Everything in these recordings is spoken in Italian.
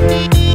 Música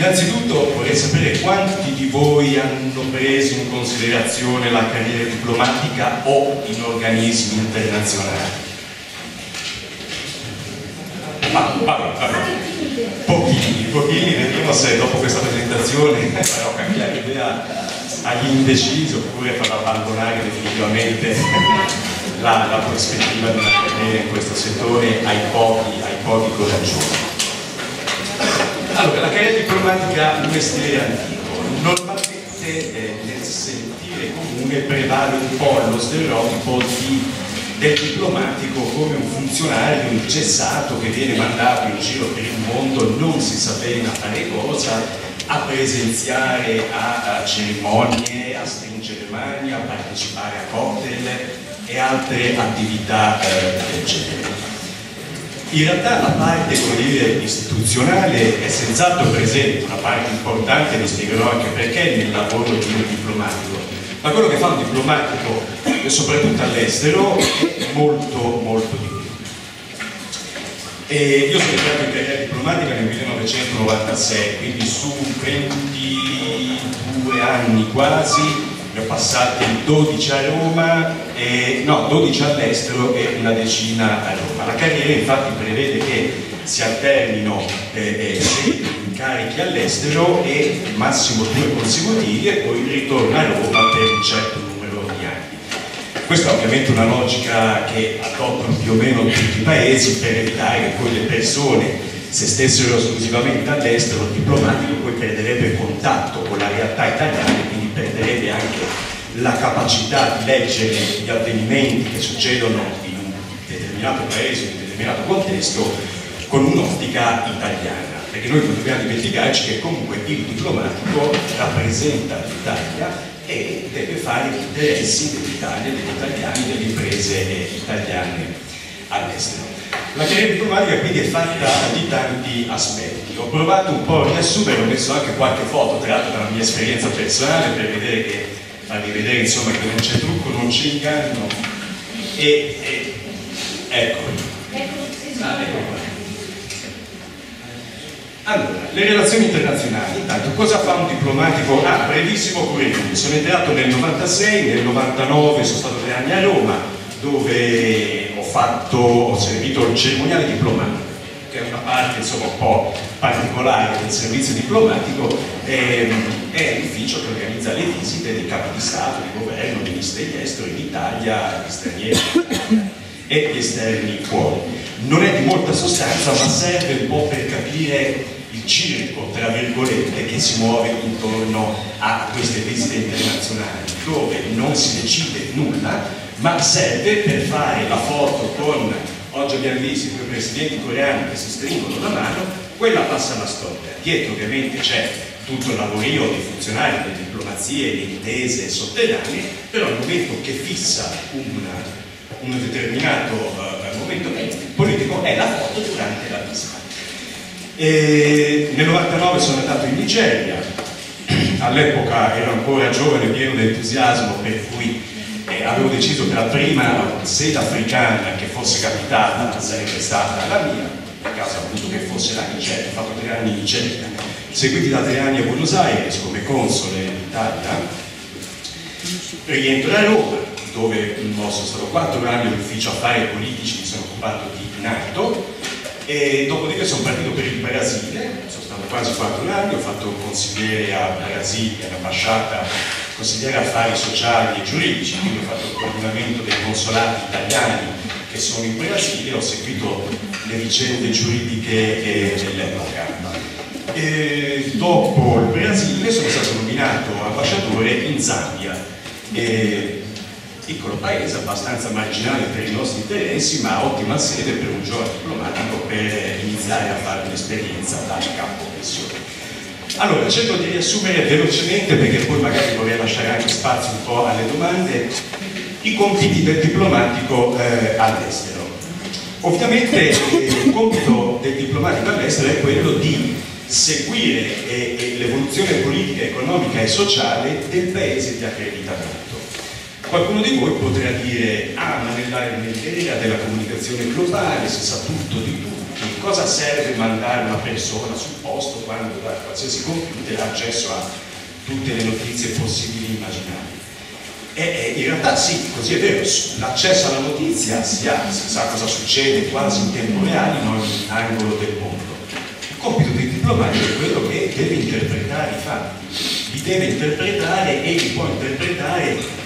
Innanzitutto vorrei sapere quanti di voi hanno preso in considerazione la carriera diplomatica o in organismi internazionali. Pochini, pochini, vediamo se dopo questa presentazione farò cambiare idea agli indecisi oppure farò abbandonare definitivamente la, la, prospettiva di una carriera in questo settore ai pochi, ai pochi coraggiosi. Allora, la carriera diplomatica è un mestiere antico, normalmente eh, nel sentire comune prevale un po' lo stereotipo di del diplomatico come un funzionario incessato che viene mandato in giro per il mondo, non si sa bene a fare cosa, a presenziare a, a cerimonie, a stringere mani, a partecipare a cocktail e altre attività eh, del genere. In realtà la parte dire, istituzionale è senz'altro presente, una parte importante, vi spiegherò anche perché nel lavoro di un diplomatico, ma quello che fa un diplomatico, soprattutto all'estero, è molto molto di più. E io sono entrato in carriera diplomatica nel 1996, quindi su 22 anni quasi, ne ho passati 12 a Roma, e, no, 12 all'estero e una decina a Roma. La carriera infatti prevede che si alternino eh, eh, incarichi all'estero e massimo due consecutivi e poi ritorno a Roma per un certo numero di anni. Questa è ovviamente una logica che adottano più o meno tutti i paesi per evitare che poi le persone se stessero esclusivamente all'estero, il diplomatico poi perderebbe contatto con la realtà italiana quindi perderebbe anche la capacità di leggere gli avvenimenti che succedono in un determinato paese, in un determinato contesto, con un'ottica italiana perché noi non dobbiamo dimenticarci che comunque il diplomatico rappresenta l'Italia e deve fare gli interessi dell'Italia, degli italiani, delle imprese italiane all'estero. La carriera diplomatica quindi è fatta di tanti aspetti. Ho provato un po' a riassumere, ho messo anche qualche foto tratta dalla mia esperienza personale per vedere che, farvi vedere insomma che non c'è trucco, non c'è inganno. E, e ecco. Ah, ecco. Allora, le relazioni internazionali, intanto cosa fa un diplomatico? Ah, brevissimo curriculum, sono entrato nel 96, nel 99 sono stato tre anni a Roma, dove fatto, ho servito il cerimoniale diplomatico, che è una parte insomma un po' particolare del servizio diplomatico, ehm, è l'ufficio che organizza le visite dei capi di Stato, di governo, dei ministri degli esteri in Italia, gli stranieri e gli esterni fuori. Non è di molta sostanza, ma serve un po' per capire il circo, tra virgolette, che si muove intorno a queste visite internazionali, dove non si decide nulla, ma serve per fare la foto con, oggi abbiamo visto i due presidenti coreani che si stringono la mano, quella passa alla storia. Dietro ovviamente c'è tutto il lavorio dei funzionari, delle diplomazie, le intese sotterranee, però il momento che fissa una, un determinato uh, momento politico è la foto durante la visita. E nel 99 sono andato in Nigeria, all'epoca ero ancora giovane, pieno di entusiasmo, per cui eh, avevo deciso che la prima sede africana che fosse capitata sarebbe stata la mia, per caso appunto che fosse la Nigeria, ho fatto tre anni in Nigeria, seguiti da tre anni a Buenos Aires come console in Italia, rientro a Roma, dove sono stato quattro anni all'ufficio affari politici, mi sono occupato di NATO, e dopodiché sono partito per il Brasile, sono stato quasi quattro anni, ho fatto un consigliere a Brasilia, all'ambasciata consigliere affari sociali e giuridici, quindi ho fatto il coordinamento dei consolati italiani che sono in Brasile, ho seguito le vicende giuridiche dell'epoca. E dopo il Brasile sono stato nominato ambasciatore in Zambia, e piccolo paese abbastanza marginale per i nostri interessi, ma ottima sede per un giovane diplomatico per iniziare a fare un'esperienza da capo missione. Allora, cerco di riassumere velocemente perché poi magari vorrei lasciare anche spazio un po' alle domande, i compiti del diplomatico eh, all'estero. Ovviamente eh, il compito del diplomatico all'estero è quello di seguire eh, l'evoluzione politica, economica e sociale del paese di accreditamento. Qualcuno di voi potrà dire, ah ma nell'era della comunicazione globale si sa tutto di tutto, cosa serve mandare una persona sul posto quando da qualsiasi computer ha accesso a tutte le notizie possibili e immaginabili? E, e in realtà sì, così è vero, l'accesso alla notizia si ha, si sa cosa succede quasi in tempo reale in ogni angolo del mondo. Il compito del diplomatico è quello che deve interpretare i fatti, li deve interpretare e li può interpretare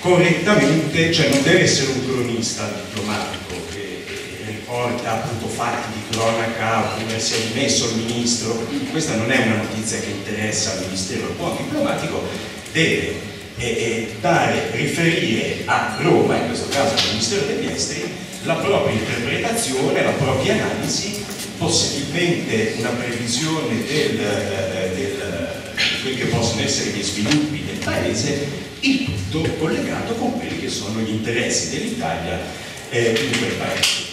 correttamente, cioè non deve essere un cronista diplomatico, riporta appunto fatti di cronaca oppure si è dimesso il ministro, questa non è una notizia che interessa al Ministero, il buon diplomatico deve eh, eh, dare, riferire a Roma, in questo caso al Ministero degli Esteri, la propria interpretazione, la propria analisi, possibilmente una previsione del, eh, del, di quelli che possono essere gli sviluppi del Paese, il tutto collegato con quelli che sono gli interessi dell'Italia eh, in quel Paese.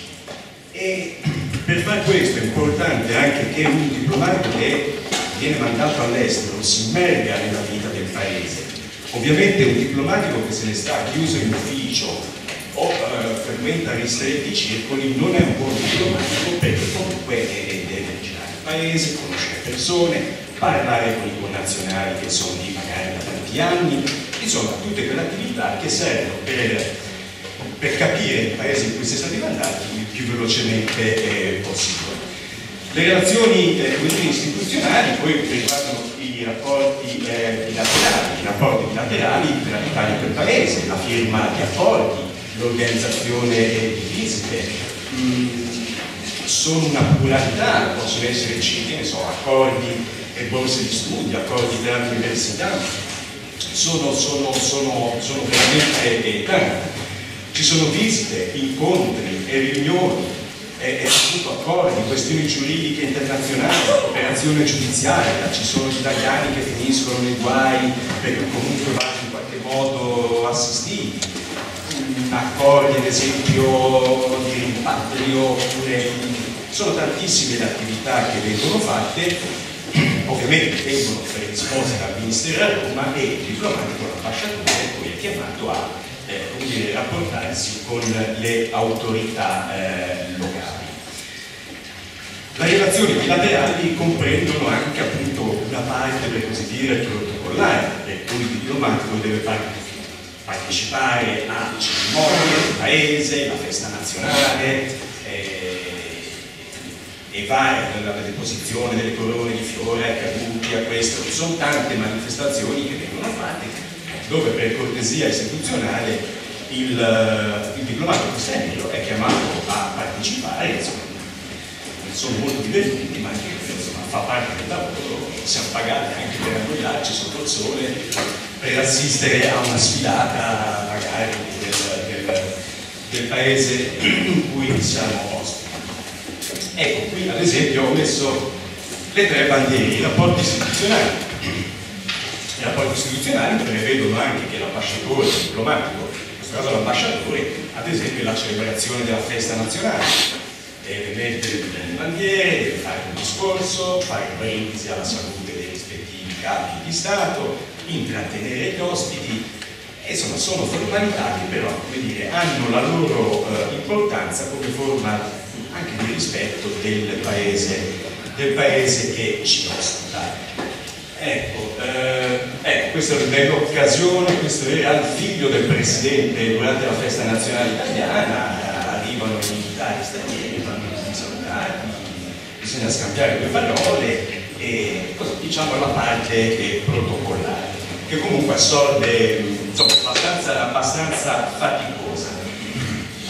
E per fare questo è importante anche che un diplomatico che viene mandato all'estero si immerga nella vita del paese. Ovviamente un diplomatico che se ne sta chiuso in ufficio o eh, frequenta ristretti circoli non è un buon diplomatico perché comunque deve girare il paese, conoscere persone, parlare con i connazionali che sono lì magari da tanti anni, insomma tutte quelle attività che servono per per capire il paese in cui si è stati mandati il più velocemente eh, possibile. Le relazioni eh, istituzionali poi riguardano i rapporti eh, bilaterali, i rapporti bilaterali tra l'Italia e quel paese, la firma di accordi, l'organizzazione di visite, mm, sono una pluralità, possono essere citi, so, accordi e borse di studio, accordi tra università, sono, sono, sono, sono veramente eh, tanti ci sono visite, incontri e riunioni e, e appunto accordi, questioni giuridiche internazionali, operazione giudiziaria, ci sono gli italiani che finiscono nei guai perché comunque vanno in qualche modo assistiti. accordi ad esempio di rimpatrio oppure sono tantissime le attività che vengono fatte ovviamente vengono predisposte dal Ministero a Roma e il diplomatico l'ambasciatore poi è chiamato a eh, rapportarsi con le autorità eh, locali. Le relazioni bilaterali comprendono anche appunto una parte per così dire protocollare, per cui il diplomatico deve partecipare a cerimonie del paese, la festa nazionale, eh, e varia la deposizione delle corone di fiore a caduti, a questo, ci sono tante manifestazioni che vengono fatte dove per cortesia istituzionale il, il diplomatico straniero è chiamato a partecipare, insomma, sono molto divertenti ma anche insomma, fa parte del lavoro, siamo pagati anche per annoiarci sotto il sole, per assistere a una sfilata magari del, del, del paese in cui siamo ospiti. Ecco, qui ad esempio ho messo le tre bandiere, i rapporti istituzionali. I rapporti istituzionali prevedono anche che l'ambasciatore diplomatico, in questo caso l'ambasciatore, ad esempio la celebrazione della festa nazionale, deve mettere le bandiere, deve fare un discorso, fare brindisi alla salute dei rispettivi capi di Stato, intrattenere gli ospiti, insomma sono formalità che però dire, hanno la loro eh, importanza come forma rispetto del paese, del paese che ci ospita. Ecco, eh, ecco, questa è una bella occasione, questo era il figlio del Presidente durante la festa nazionale italiana, arrivano i militari stranieri, vanno salutati, bisogna scambiare due parole e diciamo la parte protocollare, che comunque assorbe insomma, abbastanza, abbastanza faticosa.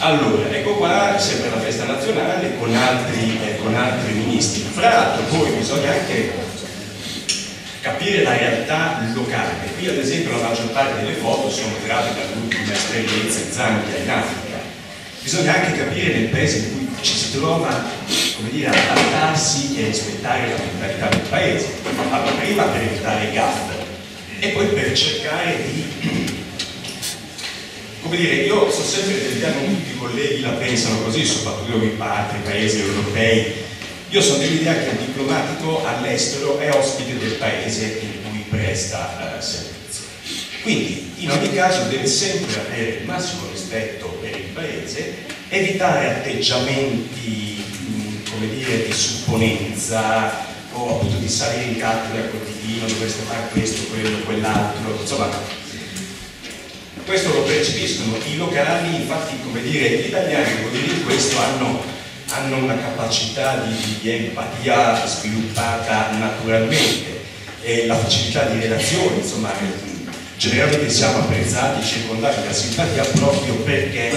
Allora, ecco qua, sempre la festa nazionale con altri, eh, con altri ministri. Fra l'altro poi bisogna anche capire la realtà locale. Qui ad esempio la maggior parte delle foto sono tratte dall'ultima esperienza in Zambia, in Africa. Bisogna anche capire nel paese in cui ci si trova, come dire, adattarsi e rispettare la mentalità del paese. Prima per evitare i gaff e poi per cercare di come dire, io so sempre dell'idea, non tutti i colleghi la pensano così, soprattutto in altri paesi europei. Io sono dell'idea che il diplomatico all'estero è ospite del paese in cui presta eh, servizio. Quindi, in ogni caso, deve sempre avere il massimo rispetto per il paese, evitare atteggiamenti, come dire, di supponenza o appunto di salire in cattedra quotidiano, dovreste fare questo, quello, quell'altro, insomma questo lo percepiscono i locali, infatti come dire, gli italiani devo dire questo hanno, hanno una capacità di, di, empatia sviluppata naturalmente e la facilità di relazione, insomma generalmente siamo apprezzati, circondati da simpatia proprio perché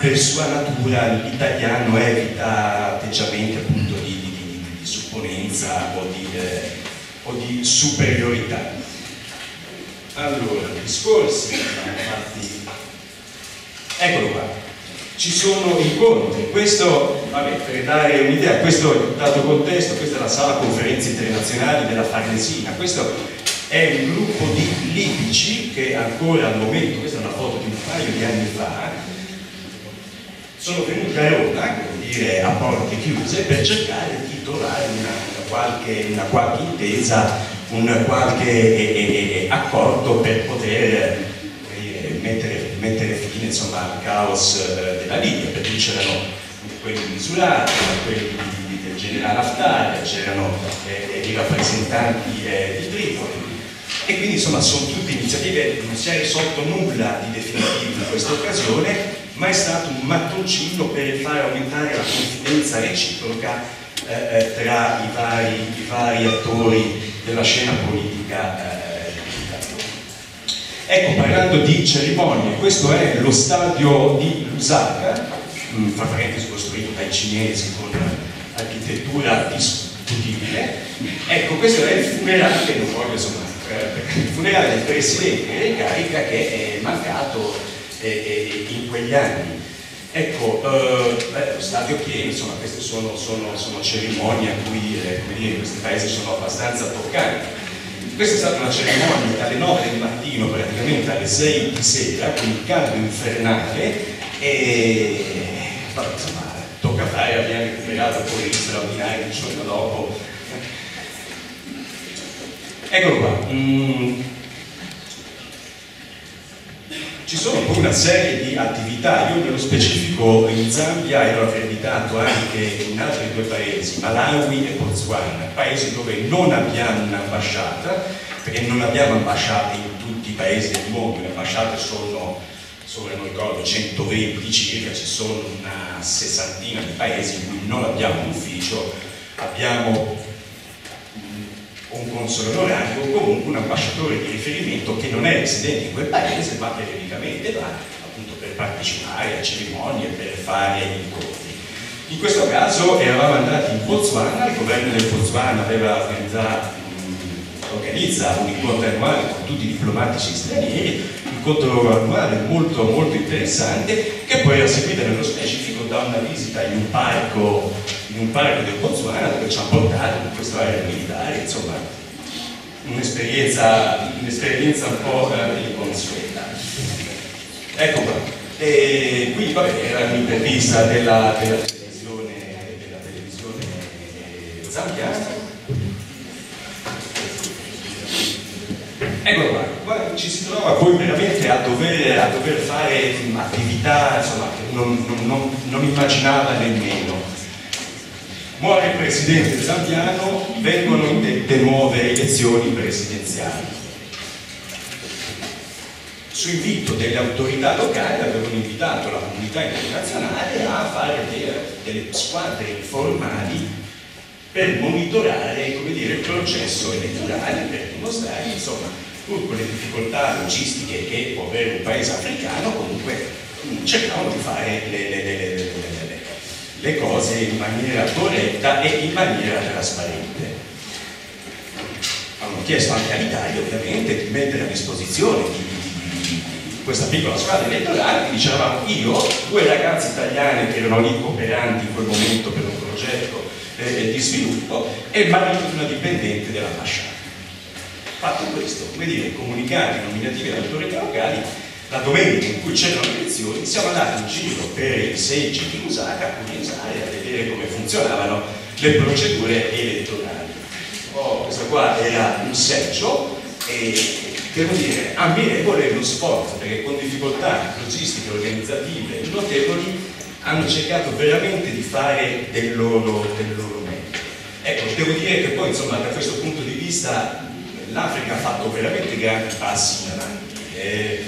per sua natura l'italiano evita atteggiamenti appunto di, di, di supponenza o di, eh, o di superiorità. Allora, discorsi, infatti, eccolo qua, ci sono incontri, questo, vabbè, per dare un'idea, questo dato contesto, questa è la sala conferenze internazionali della Farnesina, questo è un gruppo di libici che ancora al momento, questa è una foto di un paio di anni fa, sono venuti a Roma, dire, a porte chiuse, per cercare di trovare una, qualche, una qualche intesa un qualche eh, eh, accordo per poter eh, mettere, mettere, fine insomma, al caos eh, della Libia, perché c'erano quelli misurati, quelli del generale Haftar, c'erano eh, i rappresentanti di Tripoli. E quindi insomma sono tutte iniziative, non si è risolto nulla di definitivo in questa occasione, ma è stato un mattoncino per fare aumentare la confidenza reciproca eh, tra i vari, i vari attori della scena politica eh, Ecco, parlando di cerimonie, questo è lo stadio di Lusaka, mm, fra parentesi costruito dai cinesi con architettura discutibile. Ecco, questo è il funerale, non voglio insomma, eh, il funerale del presidente in carica che è mancato eh, eh, in quegli anni. Ecco, eh, stadio pieno, insomma, queste sono, sono, sono cerimonie a cui eh, dire, questi paesi sono abbastanza toccanti. Questa è stata una cerimonia dalle 9 del mattino, praticamente alle 6 di sera, con il caldo infernale, e insomma, tocca fare, abbiamo recuperato poi gli straordinari il giorno dopo. Eccolo qua. Mm. Ci sono poi una serie di attività, io nello specifico in Zambia ero accreditato anche in altri due paesi, Malawi e Botswana, paesi dove non abbiamo un'ambasciata, perché non abbiamo ambasciate in tutti i paesi del mondo, le ambasciate sono, sono non ricordo, 120 circa, ci sono una sessantina di paesi in cui non abbiamo un ufficio, abbiamo un console onorario comunque un ambasciatore di riferimento che non è residente in quel paese ma periodicamente va appunto per partecipare a cerimonie, per fare incontri. In questo caso eravamo andati in Botswana, il governo del Botswana aveva organizzato organizza un incontro annuale con tutti i diplomatici stranieri, un incontro annuale molto, molto interessante, che poi era seguito nello specifico da una visita in un parco, in un parco del Botswana dove ci ha portato in questo area militare, insomma, un'esperienza, un'esperienza un po' eh, inconsueta. Ecco qua. E qui vabbè, era un'intervista della, della televisione, della televisione zambiana Ecco qua, qua ci si trova poi veramente a dover, a dover fare attività insomma, che non, non, non, immaginava nemmeno. Muore il presidente zambiano, vengono indette nuove elezioni presidenziali. Su invito delle autorità locali avevano invitato la comunità internazionale a fare delle, delle squadre informali per monitorare dire, il processo elettorale, per dimostrare insomma, pur con le difficoltà logistiche che può avere un paese africano, comunque mm, cercavano di fare le, le, le, le, cose in maniera corretta e in maniera trasparente. Hanno chiesto anche all'Italia ovviamente di mettere a disposizione di, di, di questa piccola squadra elettorale, dicevamo io, due ragazze italiane che erano lì operanti in quel momento per un progetto eh, di sviluppo e marito di una dipendente dell'ambasciata. Fatto questo, come dire, comunicati nominativi alle autorità locali, la domenica in cui c'erano le elezioni siamo andati in giro per i seggi di Lusaka a curiosare, a vedere come funzionavano le procedure elettorali. Oh, questo qua era un seggio e devo dire ammirevole lo sforzo perché con difficoltà logistiche organizzative notevoli hanno cercato veramente di fare del loro, del loro meglio. Ecco, devo dire che poi insomma da questo punto di vista l'Africa ha fatto veramente grandi passi in avanti. Eh,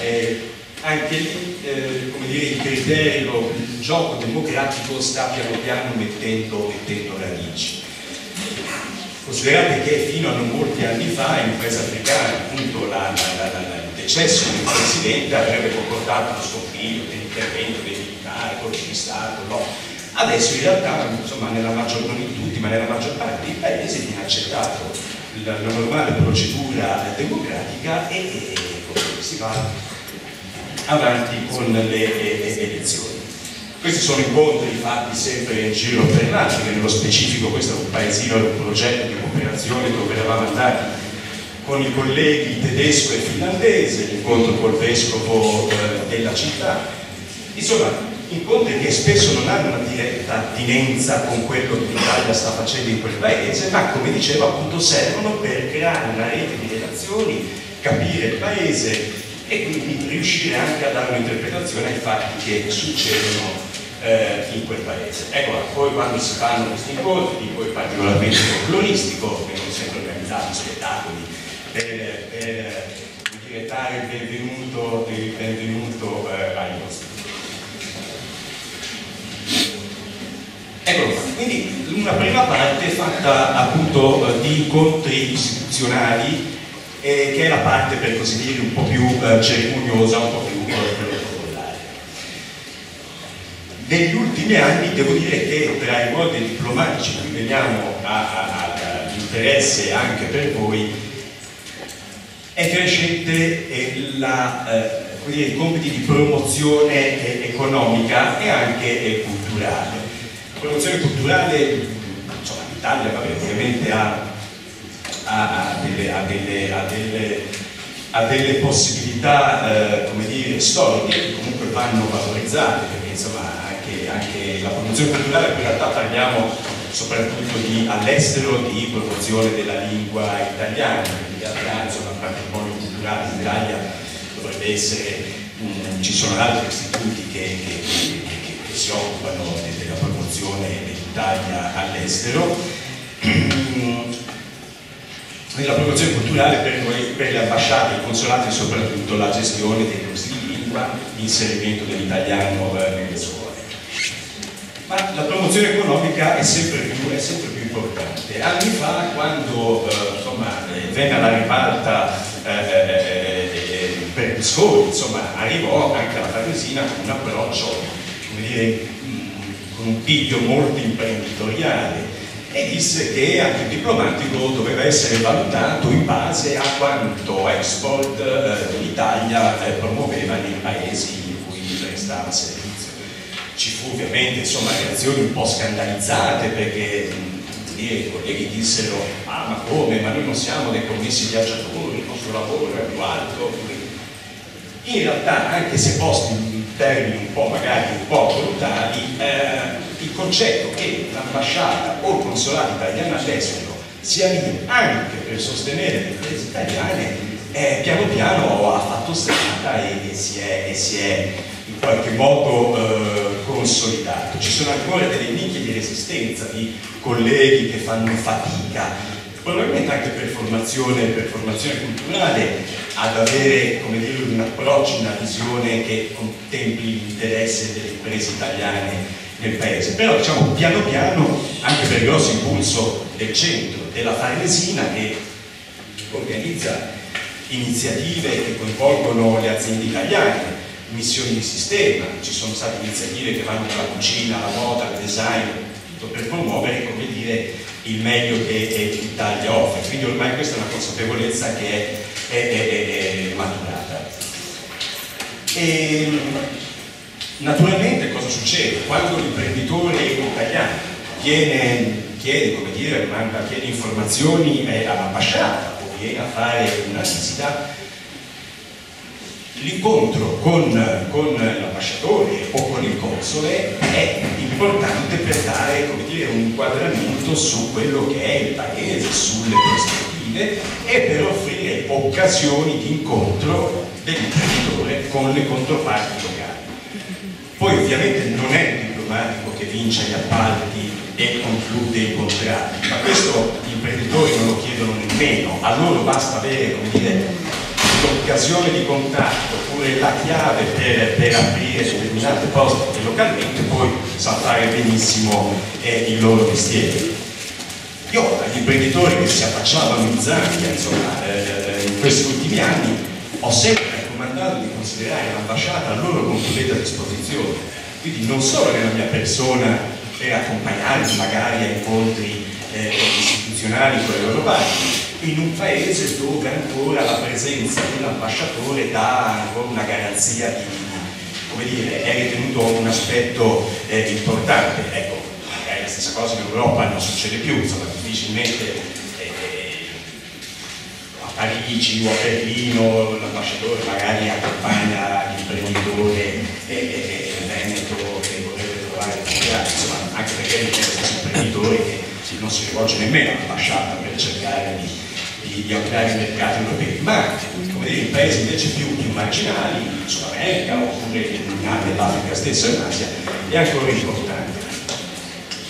eh, anche lì eh, dire, il criterio, il gioco democratico sta piano piano mettendo, mettendo radici. Considerate che fino a non molti anni fa in un paese africano appunto la, la, la, il decesso del presidente avrebbe comportato lo scompiglio dell'intervento dei militari, colpi di Stato, no. Adesso in realtà, insomma, nella maggior, non in tutti, ma nella maggior parte dei paesi viene accettato la, la normale procedura democratica e, e, si va avanti con le, le, elezioni. Questi sono incontri fatti sempre in giro per l'Africa, nello specifico questo è un paesino, era un progetto di cooperazione dove eravamo andati con i colleghi tedesco e finlandese, l'incontro col vescovo eh, della città. Insomma, incontri che spesso non hanno una diretta attinenza con quello che l'Italia sta facendo in quel paese, ma come dicevo appunto servono per creare una rete di relazioni, capire il paese e quindi riuscire anche a dare un'interpretazione ai fatti che succedono eh, in quel paese. Ecco, poi quando si fanno questi incontri, poi particolarmente folcloristico, vengono sempre organizzati spettacoli per, per dire, dare il benvenuto, il benvenuto eh, ai nostri. Ecco, quindi una prima parte fatta appunto eh, di incontri istituzionali eh, che è la parte per così dire un po' più eh, cerimoniosa, un po' più protocollare. Negli ultimi anni devo dire che tra i ruoli diplomatici cui veniamo all'interesse anche per voi è crescente eh, la, eh, dire, i compiti di promozione eh, economica e anche culturale promozione culturale, insomma l'Italia ovviamente ha, ha, delle, ha, delle, ha, delle, ha delle, possibilità eh, dire, storiche che comunque vanno valorizzate, perché insomma anche, anche la promozione culturale, in realtà parliamo soprattutto all'estero di promozione della lingua italiana, in realtà insomma il patrimonio culturale in Italia dovrebbe essere, um, ci sono altri istituti che, che, che, che si occupano della promozione dell'Italia all'estero. la promozione culturale per noi, per le ambasciate, i consolati e soprattutto la gestione dei corsi di lingua, l'inserimento dell'italiano eh, nelle scuole. Ma la promozione economica è sempre più, è sempre più importante. Anni fa, quando eh, venne alla ribalta eh, eh, eh, per Piscoli, insomma, arrivò anche alla Farnesina con un approccio, come dire, mm, con un piglio molto imprenditoriale e disse che anche il diplomatico doveva essere valutato in base a quanto export eh, l'Italia eh, promuoveva nei paesi in cui prestava servizio. Ci fu ovviamente insomma, reazioni un po' scandalizzate perché i colleghi dissero ah ma come, ma noi non siamo dei commessi viaggiatori, il nostro lavoro è più alto. In realtà, anche se posti in termini un po' magari un po' brutali, eh, concetto che l'ambasciata o il consolato italiano all'estero sia lì anche per sostenere le imprese italiane, eh, piano piano ha fatto strada e, e, si è, e, si è, in qualche modo eh, consolidato. Ci sono ancora delle nicchie di resistenza di colleghi che fanno fatica, probabilmente anche per formazione, per formazione culturale, ad avere dire, un approccio, una visione che contempli l'interesse delle imprese italiane nel paese, però diciamo piano piano anche per il grosso impulso del centro, della Farnesina che organizza iniziative che coinvolgono le aziende italiane, missioni di sistema, ci sono state iniziative che vanno dalla cucina alla moda, al design, tutto per promuovere come dire, il meglio che l'Italia offre, quindi ormai questa è una consapevolezza che è, è, è, è maturata. E, Naturalmente cosa succede? Quando l'imprenditore italiano viene, chiede, come dire, manda, chiede informazioni eh, all'ambasciata o viene a fare una visita, l'incontro con, con l'ambasciatore o con il console è importante per dare dire, un inquadramento su quello che è il paese, sulle prospettive e per offrire occasioni di incontro dell'imprenditore con le controparti locali. Poi ovviamente non è il diplomatico che vince gli appalti e conclude i contratti, ma questo gli imprenditori non lo chiedono nemmeno, a loro basta avere l'occasione di contatto oppure la chiave per, per aprire determinate poste che localmente poi sa benissimo eh, il loro mestiere. Io agli imprenditori che si affacciavano in Zambia insomma, eh, in questi ultimi anni ho sempre considerare l'ambasciata a loro completa disposizione, quindi non solo nella mia persona per accompagnarli magari a incontri eh, istituzionali con le loro parti, in un paese dove ancora la presenza dell'ambasciatore dà una garanzia di, come dire, è ritenuto un aspetto eh, importante. Ecco, magari la stessa cosa in Europa non succede più, insomma, difficilmente Parigi o a Berlino l'ambasciatore magari accompagna l'imprenditore e, il Veneto che vorrebbe trovare rifugiati, insomma anche perché c'è stati imprenditori che non si rivolge nemmeno all'ambasciata per cercare di, di, di ampliare i mercati europei, ma come dire, in paesi invece più, più marginali, in Sud America oppure nell'Africa stessa in Asia, è ancora importante.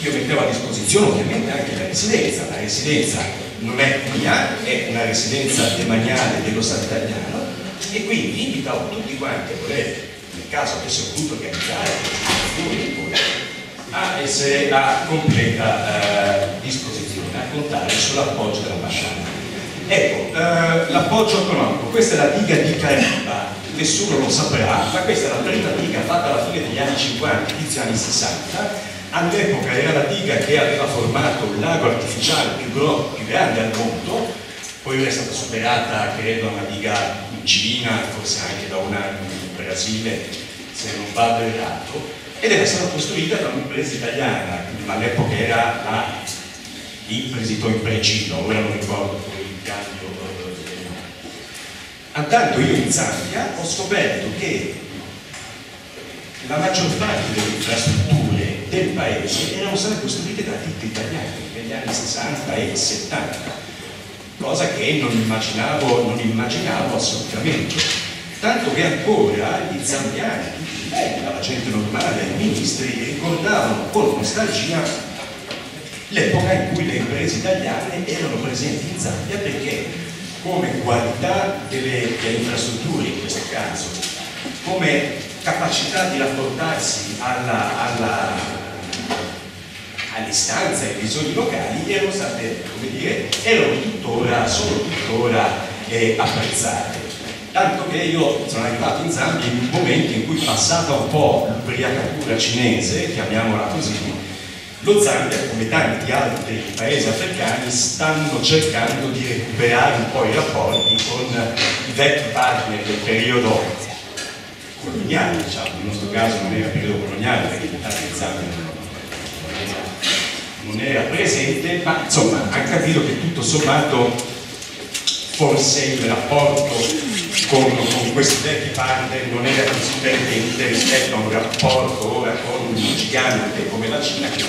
Io mettevo a disposizione ovviamente anche la residenza, la residenza non è mia, è una residenza demaniale dello Stato italiano e quindi invitavo tutti quanti a voler, nel caso avesse voluto organizzare a essere a completa eh, disposizione, a contare sull'appoggio dell'ambasciata. Ecco, eh, l'appoggio economico, questa è la diga di Cariba, nessuno lo saprà, ma questa è la prima diga fatta alla fine degli anni 50, inizio anni 60, all'epoca era la diga che aveva formato il lago artificiale più, più grande al mondo, poi è stata superata credo una diga in Cina, forse anche da una in Brasile, se non vado errato, ed era stata costruita da un'impresa italiana, ma all'epoca era la Impresito Impregino, ora non ricordo il cambio del nome. Intanto io in Zambia ho scoperto che la maggior parte delle infrastrutture del paese erano state costruite da ditte italiani negli anni 60 e 70, cosa che non immaginavo, non immaginavo assolutamente. Tanto che ancora gli zambiani, tutti la gente normale, i ministri, ricordavano con nostalgia l'epoca in cui le imprese italiane erano presenti in Zambia perché come qualità delle, delle infrastrutture in questo caso, come capacità di rapportarsi alla, alla, alle istanze, ai bisogni locali erano state, come dire, erano tuttora, sono tuttora eh, apprezzate. Tanto che io sono arrivato in Zambia in un momento in cui passata un po' l'ubriacatura cinese, chiamiamola così, lo Zambia, come tanti altri paesi africani, stanno cercando di recuperare un po' i rapporti con i vecchi partner del periodo coloniale, diciamo, nel nostro caso non era periodo coloniale perché l'Italia di Zambia non era presente, ma insomma ha capito che tutto sommato forse il rapporto con, con, questi vecchi partner non era così perdente rispetto a un rapporto ora con un gigante come la Cina che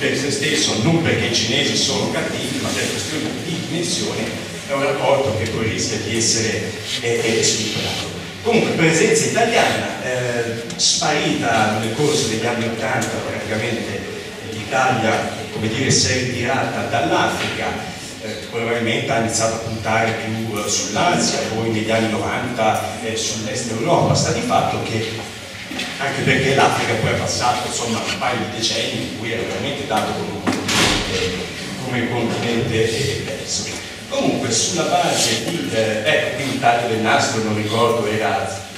per se stesso, non perché i cinesi sono cattivi, ma per questioni di dimensione, è un rapporto che poi rischia di essere eh, eh, sviluppato. Comunque, presenza italiana, eh, sparita nel corso degli anni Ottanta, praticamente l'Italia, come dire, si è ritirata dall'Africa, eh, probabilmente ha iniziato a puntare più eh, sull'Asia, poi negli anni 90 eh, sull'est Europa, sta di fatto che anche perché l'Africa poi è passato insomma, un paio di decenni in cui era veramente dato come un continente, come un continente perso. Comunque sulla base di, eh, ecco qui il taglio del nastro non ricordo era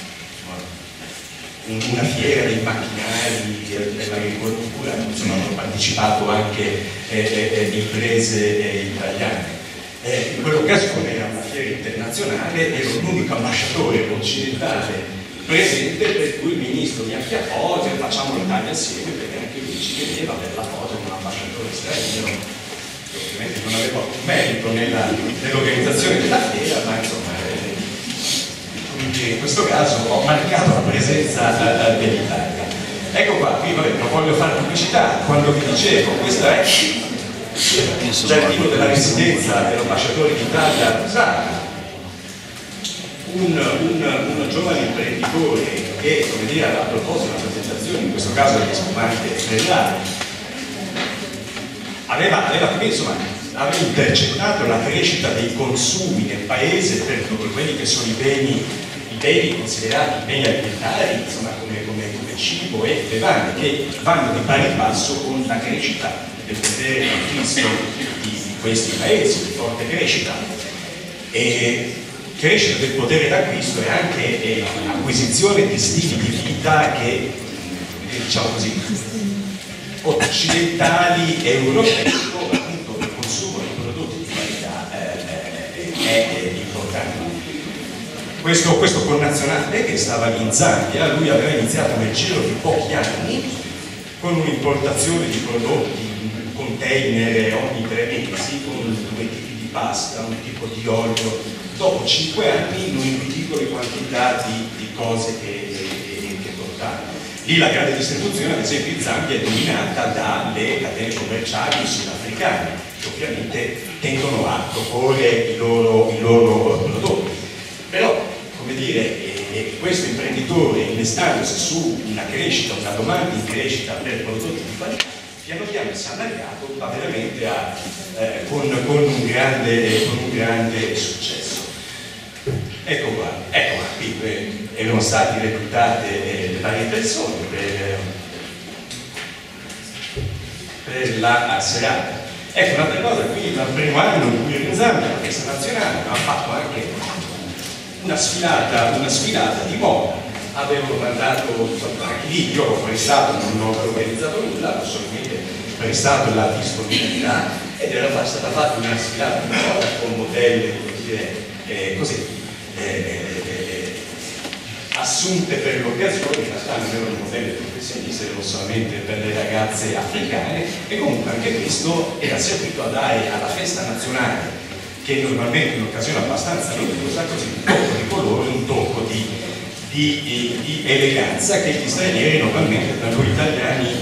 una fiera dei macchinari per l'agricoltura, insomma hanno partecipato anche eh, eh, eh imprese eh, italiane. In quell'occasione era una fiera internazionale, ero l'unico ambasciatore occidentale presente per cui il ministro mi ha chiamato e facciamo l'Italia assieme perché anche lui ci chiedeva per la foto con l'ambasciatore straniero ovviamente non aveva merito nell'organizzazione della fiera ma insomma eh, in questo caso ho marcato la presenza eh, dell'Italia. Ecco qua, qui vabbè, non voglio fare pubblicità quando vi dicevo, questo è il giardino della residenza dell'ambasciatore d'Italia a Lusana un, un, un, giovane imprenditore che, come dire, a proposito della presentazione, in questo caso degli spumanti Ferrari, aveva, aveva, insomma, aveva intercettato la crescita dei consumi nel paese per quelli che sono i beni, beni considerati beni alimentari, insomma, come, come, come cibo e bevande, che vanno di pari passo con la crescita del potere d'acquisto di questi paesi, di forte crescita. E crescita del potere d'acquisto e anche eh, acquisizione di stili di vita che, diciamo così, occidentali, europei, Questo, questo connazionale che stava in Zambia, lui aveva iniziato nel giro di pochi anni con un'importazione di prodotti in container ogni tre mesi, con due tipi di pasta, un tipo di olio dopo cinque anni noi piccole quantità di, di cose che, che, che portare. Lì la grande distribuzione, ad esempio in Zambia, è dominata dalle catene commerciali sudafricane, che ovviamente tendono a proporre i loro, i loro prodotti. Però, come dire, questo imprenditore investendosi su una crescita, una domanda in crescita per prodotti di qualità, piano piano si è allargato ma veramente a, eh, con, con, un grande, con un grande successo. Ecco qua, ecco qua, qui eh, erano state reclutate eh, varie persone per, per la serata. Ecco un'altra cosa, qui il primo anno in cui Zambia, la festa nazionale, ha fatto anche una sfilata, una sfilata di moda. Avevo mandato, lì io ho prestato, non ho organizzato nulla, ho solamente prestato la disponibilità ed era stata fatta una sfilata di moda con dire, eh, così, eh, assunte per l'occasione, in realtà non erano modelli professionisti, erano solamente per le ragazze africane e comunque anche questo era servito a dare alla festa nazionale, che normalmente è un'occasione abbastanza noiosa, così un tocco di colore, un tocco di, di, di eleganza che gli stranieri normalmente da noi italiani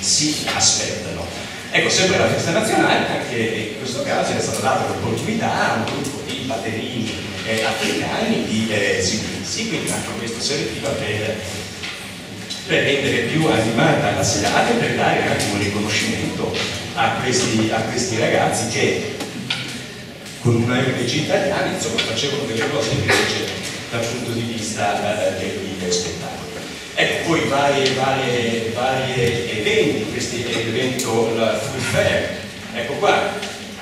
si aspettano. Ecco, sempre la festa nazionale, anche in questo caso è stata data l'opportunità a un gruppo di batterini eh, africani di eh, quindi anche questo serviva per, per rendere più animata la serata e per dare anche un riconoscimento a questi, a questi ragazzi che con una RPG italiana insomma facevano delle cose invece dal punto di vista eh, del spettacolo. Ecco, poi vari, varie, varie eventi, questo è l'evento Food Fair, ecco qua,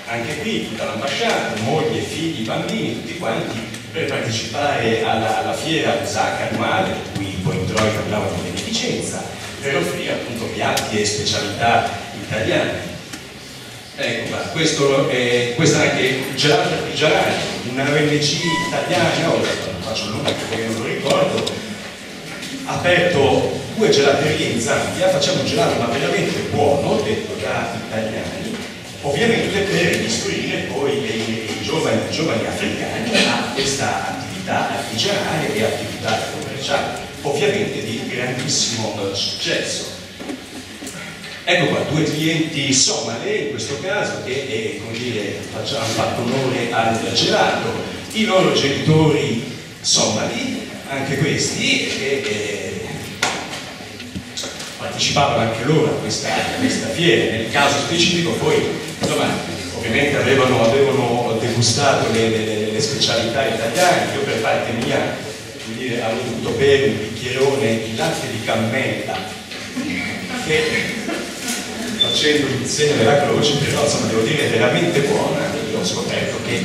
anche qui tutta l'ambasciata, moglie, figli, bambini, tutti quanti per partecipare alla, alla fiera Usaka annuale, di cui poi Troia parlava di beneficenza, per offrire appunto piatti e specialità italiane. Ecco qua, questo è, questa è anche Gelato Artigianale, una ONG italiana, ora faccio il nome perché non lo ricordo, ha aperto due gelaterie in Zambia, facciamo un gelato ma veramente buono, detto da italiani, ovviamente per istruire poi i, giovani, giovani africani a questa attività artigianale e attività commerciale, ovviamente di grandissimo successo. Ecco qua, due clienti somale in questo caso che eh, dire, hanno fatto onore al gelato, i loro genitori somali, anche questi, che eh, partecipavano anche loro a questa, a questa, fiera, nel caso specifico poi insomma, ovviamente avevano, avevano degustato le, le, le, specialità italiane, io per parte mia dire, avevo dovuto bere un bicchierone di latte di cammella che facendo il segno della croce, però insomma devo dire veramente buona, io ho scoperto che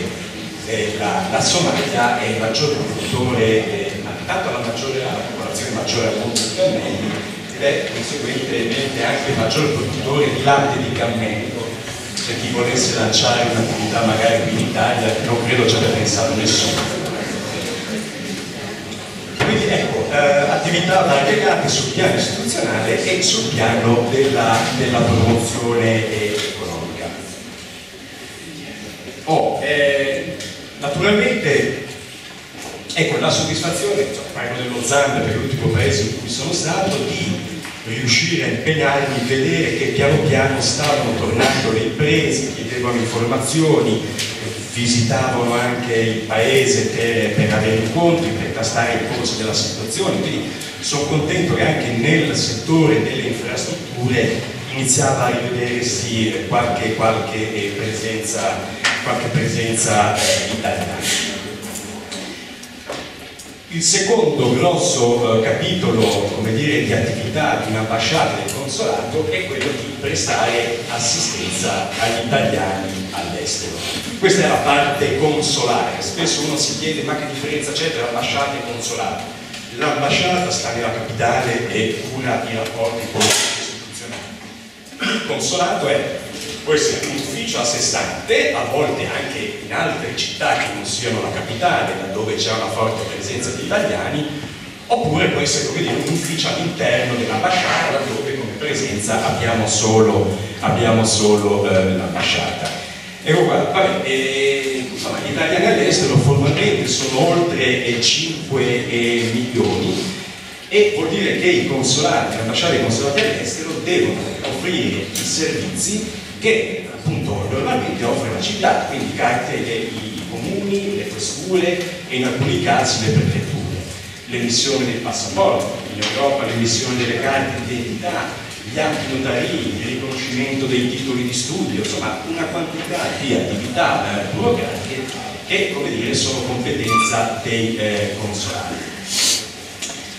eh, la, la, Somalia è il maggior produttore, eh, tanto la, maggiore, la popolazione maggiore al di cammelli ed è conseguentemente anche il maggior produttore di latte di cammello. Se chi volesse lanciare un'attività magari qui in Italia non credo ci abbia pensato nessuno quindi ecco, attività variegate sul piano istituzionale e sul piano della, della promozione economica. Oh, eh, naturalmente, ecco, la soddisfazione, insomma, parlo dello Zambia per l'ultimo paese in cui sono stato, di riuscire a impegnarmi, vedere che piano piano stavano tornando le imprese, chiedevano informazioni, visitavano anche il paese per, per avere incontri, per tastare il corso della situazione, quindi sono contento che anche nel settore delle infrastrutture iniziava a rivedersi qualche, qualche eh, presenza, qualche presenza eh, italiana. Il secondo grosso eh, capitolo dire, di attività di un'ambasciata del consolato è quello di prestare assistenza agli italiani all'estero. Questa è la parte consolare, spesso uno si chiede ma che differenza c'è tra ambasciata e consolato? L'ambasciata sta nella capitale e cura i rapporti politici istituzionali. Il consolato è può essere un ufficio a sé stante, a volte anche in altre città che non siano la capitale, laddove c'è una forte presenza di italiani, oppure può essere come dire, un ufficio all'interno dell'ambasciata, laddove come presenza abbiamo solo, abbiamo solo eh, l'ambasciata. Ecco qua, vabbè, eh, insomma, gli italiani all'estero formalmente sono oltre 5 eh, milioni e vuol dire che i consolati, le ambasciate e i consolati all'estero devono offrire i servizi che appunto normalmente offre la città, quindi carte i comuni, le questure e in alcuni casi le prefetture. L'emissione del passaporto, in Europa l'emissione delle carte di identità, gli atti notarini, il riconoscimento dei titoli di studio, insomma una quantità di attività burocratiche che come dire sono competenza dei eh, consolati.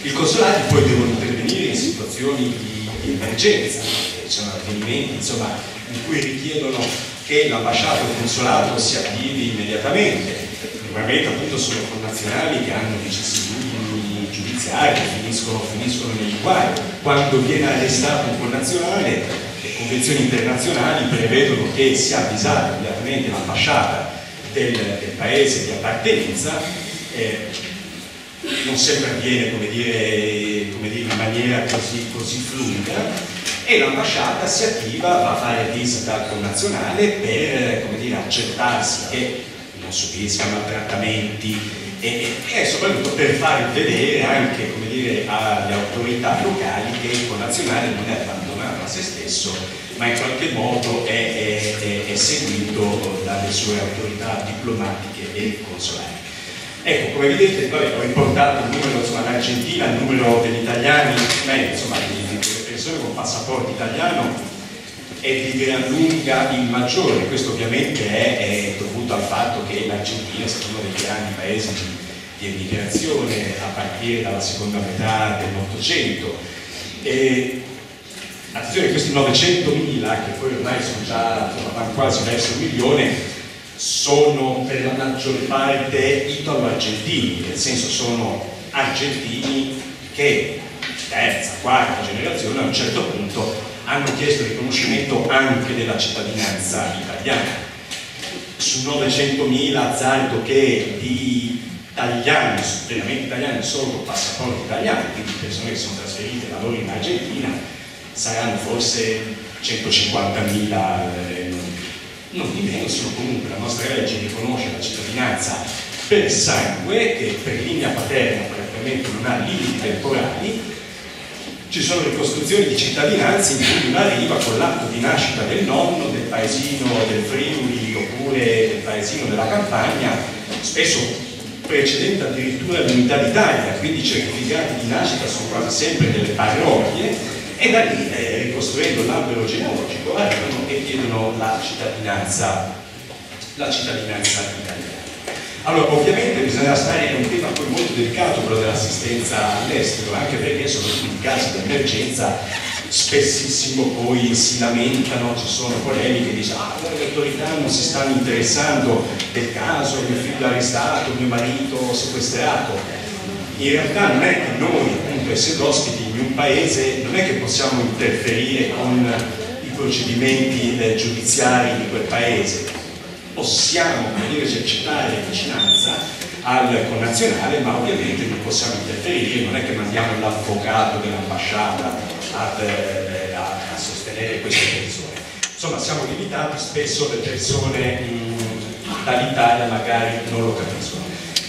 I consolati poi devono intervenire in situazioni di, di emergenza, ci sono avvenimenti insomma, in cui richiedono che l'ambasciata o il consolato si attivi immediatamente. Normalmente appunto sono connazionali che hanno vicissitudini giudiziarie, finiscono, finiscono nei guai. Quando viene arrestato un connazionale, le convenzioni internazionali prevedono che sia avvisata immediatamente l'ambasciata del, del, paese di appartenenza. Eh, non sempre avviene come dire, come dire, in maniera così, così fluida e l'ambasciata si attiva, va a fare visita al connazionale per dire, accertarsi che non subisca maltrattamenti, e, e soprattutto per far vedere anche dire, alle autorità locali che il connazionale non è abbandonato a se stesso ma in qualche modo è, è, è, è seguito dalle sue autorità diplomatiche e consolari. Ecco, come vedete, vabbè, ho riportato il numero, insomma, in Argentina, il numero degli italiani, beh, insomma, delle persone con passaporto italiano è di gran lunga il maggiore, questo ovviamente è, è dovuto al fatto che l'Argentina è stato uno dei grandi paesi di, di emigrazione a partire dalla seconda metà dell'Ottocento. Attenzione, questi 900.000, che poi ormai sono già vanno quasi verso un milione, sono per la maggior parte italo-argentini, nel senso sono argentini che terza, quarta generazione a un certo punto hanno chiesto riconoscimento anche della cittadinanza italiana. Su 900.000 azzardo che di italiani, veramente italiani solo con passaporto italiano, quindi persone che sono trasferite e lavorano in Argentina, saranno forse 150.000, eh, non di meno, sono comunque la nostra legge riconosce la cittadinanza per sangue, che per linea paterna praticamente non ha limiti temporali, ci sono ricostruzioni di cittadinanza in cui uno arriva con l'atto di nascita del nonno, del paesino del Friuli oppure del paesino della campagna, spesso precedente addirittura all'unità d'Italia, quindi i certificati di nascita sono quasi sempre delle parrocchie e da lì, eh, ricostruendo l'albero genealogico, arrivano e chiedono la cittadinanza, la cittadinanza italiana. Allora, ovviamente bisogna stare, è un tema poi molto delicato quello dell'assistenza all'estero, anche perché soprattutto in casi di emergenza spessissimo poi si lamentano, ci sono polemiche, dicono ah, le autorità non si stanno interessando del caso, mio figlio arrestato, mio marito sequestrato. In realtà non è che noi, appunto, essendo ospiti in un paese non è che possiamo interferire con i procedimenti giudiziari di quel paese, possiamo dire, esercitare vicinanza al connazionale, ma ovviamente non possiamo interferire, non è che mandiamo l'avvocato dell'ambasciata eh, a, a, sostenere queste persone. Insomma, siamo limitati, spesso le persone dall'Italia magari non lo capiscono.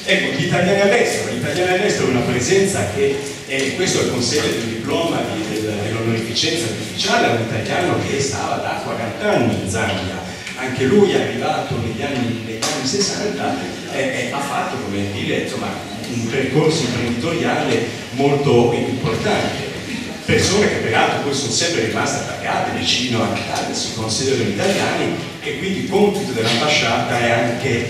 Ecco, gli italiani all'estero, gli italiani all'estero è una presenza che e questo è il consiglio del diploma di, del, dell'onorificenza ufficiale a un italiano che stava da 40 anni in Zambia. Anche lui è arrivato negli anni, negli anni 60 e, e, ha fatto come dire, insomma, un percorso imprenditoriale molto importante. Persone che peraltro poi sono sempre rimaste attaccate vicino a Italia, si considerano italiani e quindi il compito dell'ambasciata è anche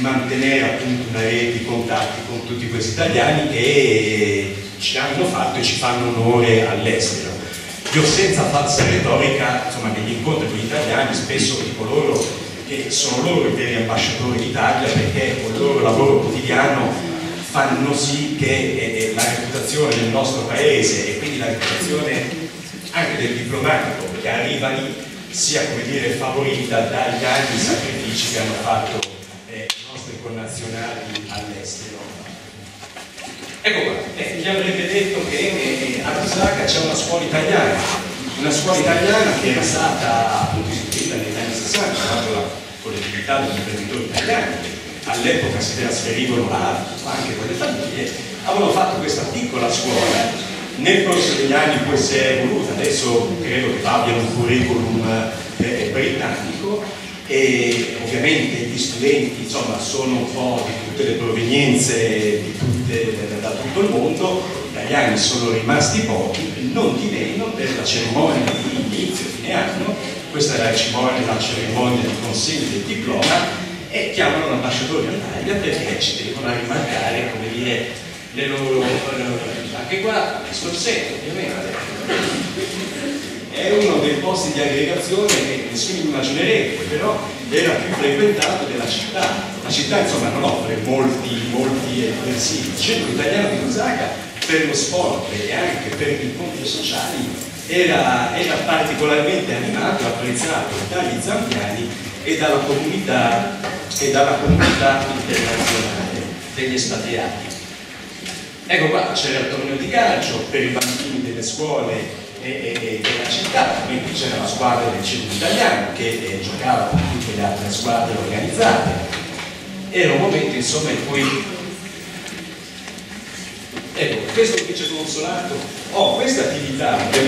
mantenere appunto una rete di contatti con tutti questi italiani che ci hanno fatto e ci fanno onore all'estero. Io senza falsa retorica, insomma, negli incontri con gli italiani spesso dico loro che sono loro i veri ambasciatori d'Italia perché con il loro lavoro quotidiano fanno sì che eh, eh, la reputazione del nostro paese e quindi la reputazione anche del diplomatico che arriva lì sia come dire favorita dagli anni sacrifici che hanno fatto eh, i nostri connazionali all'estero. Ecco qua, eh, chi avrebbe detto che eh, a Lusaka c'è una scuola italiana, una scuola italiana che era stata appunto istituita negli anni 60, quando la collettività degli imprenditori italiani, all'epoca si trasferivano là, anche con le famiglie, avevano fatto questa piccola scuola. Nel corso degli anni poi si è evoluta, adesso credo che abbia un curriculum eh, britannico e ovviamente gli studenti insomma, sono un po' di tutte le provenienze tutte, da tutto il mondo, gli italiani sono rimasti pochi, non di meno per la cerimonia di inizio fine anno, questa è la cerimonia, la cerimonia di consegno del diploma. E chiamano l'ambasciatore all'Italia perché ci devono rimarcare come dire le loro anche qua Scorsetto ovviamente è uno dei posti di aggregazione che nessuno immaginerebbe, però era più frequentato della città. La città insomma non offre molti, molti eversivi. Il centro italiano di Lusaka per lo sport e anche per gli incontri sociali era, era particolarmente animato e apprezzato dagli zambiani e dalla comunità, e dalla comunità internazionale degli espatriati. Ecco qua c'era il torneo di calcio per i bambini delle scuole e, della città, quindi c'era la squadra del centro italiano che eh, giocava con tutte le altre squadre organizzate. Era un momento insomma in cui Ecco, questo vice consolato, oh, queste attività eh,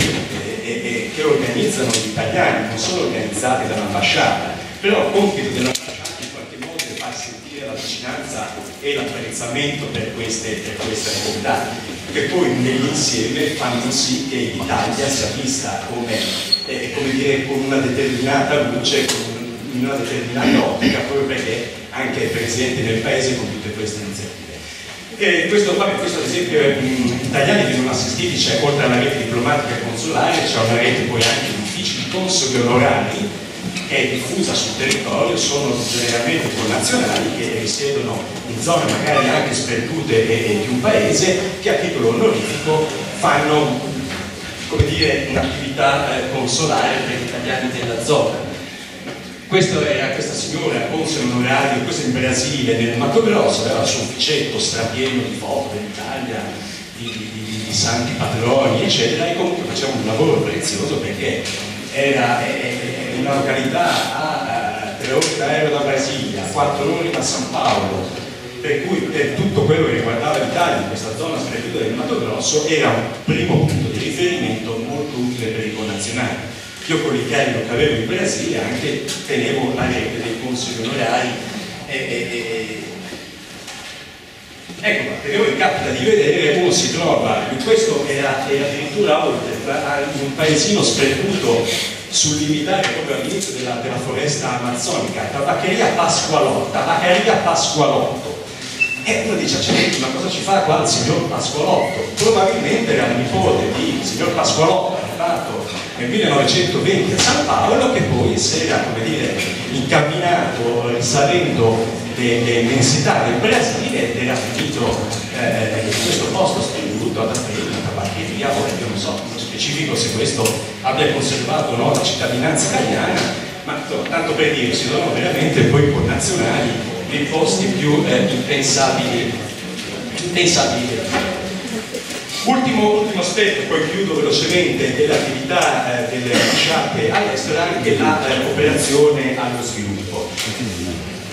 eh, che organizzano gli italiani non sono organizzate dall'ambasciata, però il compito dell'ambasciata in qualche modo è far sentire la vicinanza e l'apprezzamento per queste, per queste attività, che poi nell'insieme fanno sì che l'Italia sia vista come, eh, come dire, con una determinata luce, con una determinata ottica, proprio perché anche è presente nel paese con tutte queste iniziative. E questo, vabbè, questo ad esempio gli italiani vengono assistiti, cioè oltre alla rete diplomatica e consolare, c'è una rete poi anche di uffici consoli onorari è diffusa sul territorio, sono generalmente connazionali che risiedono in zone magari anche sperdute di un paese che a titolo onorifico fanno dire, un'attività eh, consolare per gli italiani della zona. Questo era questa signora, console onorario, questo in Brasile, nel Mato Grosso, aveva il suo ufficetto strapieno di foto dell'Italia, di, di, di, santi patroni, eccetera, e comunque faceva un lavoro prezioso perché era è, è una località a, tre ore d'aereo da Brasilia, a quattro ore da San Paolo, per cui per tutto quello che riguardava l'Italia in questa zona sperduta del Mato Grosso era un primo punto di riferimento molto utile per i connazionali io con l'incarico che avevo in Brasile anche tenevo la rete dei consoli onorari e, e, e, ecco, perché voi capita di vedere uno si trova, questo era, era addirittura oltre, in un paesino sperduto sul limitare proprio all'inizio della, della, foresta amazzonica, tabaccheria Pasqualotta, tabaccheria Pasqualotto. E uno dice, ma cosa ci fa qua il signor Pasqualotto? Probabilmente era un nipote di signor Pasqualotto, arrivato nel 1920 a San Paolo che poi si era dire, incamminato risalendo le, le immensità del Brasile ed era finito eh, in questo posto sperduto ad aprire una tabaccheria ora io non so nello specifico se questo abbia conservato no, la cittadinanza italiana ma tanto per dire si sono veramente poi connazionali nei posti più eh, impensabili impensabili Ultimo, ultimo, aspetto, poi chiudo velocemente, dell'attività eh, delle ambasciate all'estero è anche la eh, cooperazione allo sviluppo.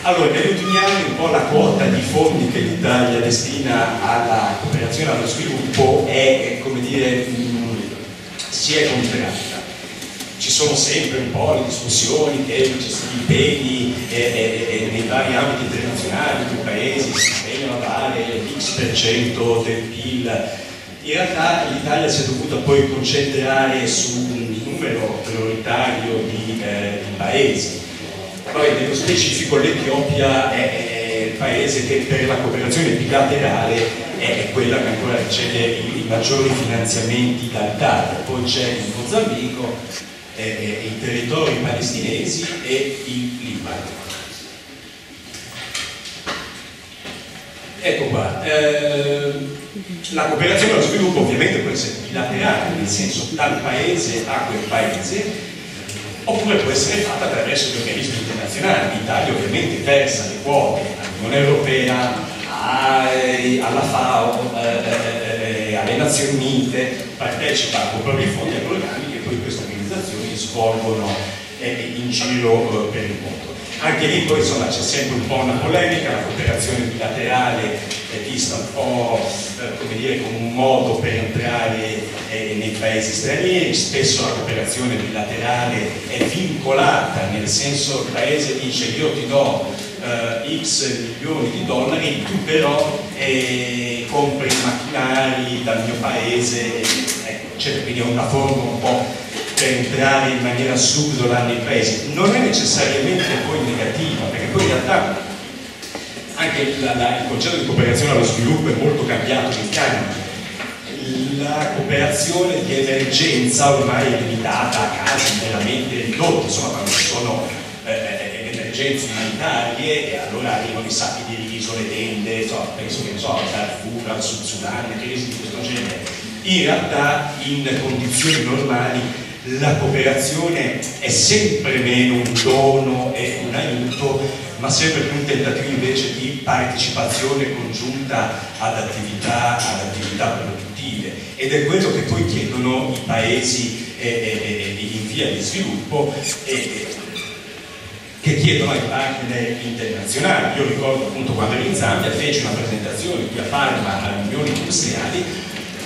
Allora, negli ultimi anni un po' la quota di fondi che l'Italia destina alla cooperazione allo sviluppo è, come dire, mm, si è contratta. Ci sono sempre un po' le discussioni che gli impegni eh, eh, eh, nei vari ambiti internazionali, più paesi si impegnano a dare l'X per cento del PIL in realtà l'Italia si è dovuta poi concentrare su un numero prioritario di, eh, di paesi. Poi nello specifico l'Etiopia è, il paese che per la cooperazione bilaterale è, quella che ancora riceve i, i maggiori finanziamenti dall'Italia. Poi c'è il Mozambico, eh, i territori palestinesi e il Libano. Ecco qua. Eh, la cooperazione allo sviluppo ovviamente può essere bilaterale, nel senso dal paese a quel paese, oppure può essere fatta attraverso gli organismi internazionali. L'Italia ovviamente versa le quote all'Unione Europea, alla FAO, eh, eh, eh, alle Nazioni Unite, partecipa con propri fondi a programmi che poi queste organizzazioni svolgono in giro per il mondo. Anche lì poi insomma c'è sempre un po' una polemica, la cooperazione bilaterale è vista un po' eh, come dire, come un modo per entrare eh, nei paesi stranieri, spesso la cooperazione bilaterale è vincolata, nel senso il paese dice io ti do eh, x milioni di dollari, tu però eh, compri macchinari dal mio paese, ecco, cioè, quindi è una forma un po' per entrare in maniera subdola nei paesi. Non è necessariamente poi negativa, perché poi in realtà anche la, la, il concetto di cooperazione allo sviluppo è molto cambiato negli anni. La cooperazione di emergenza ormai è limitata a casi veramente ridotti, insomma quando ci sono eh, eh, emergenze umanitarie e allora arrivano i sacchi di riso, le tende, insomma, penso che ne so, Darfur, al Sud Sudan, crisi di questo genere. In realtà in condizioni normali la cooperazione è sempre meno un dono e un aiuto, ma sempre più un tentativo invece di partecipazione congiunta ad attività, ad attività produttive ed è quello che poi chiedono i paesi eh, eh, eh in via di sviluppo e, che chiedono ai partner internazionali. Io ricordo appunto quando in Zambia fece una presentazione qui a Parma alle unioni industriali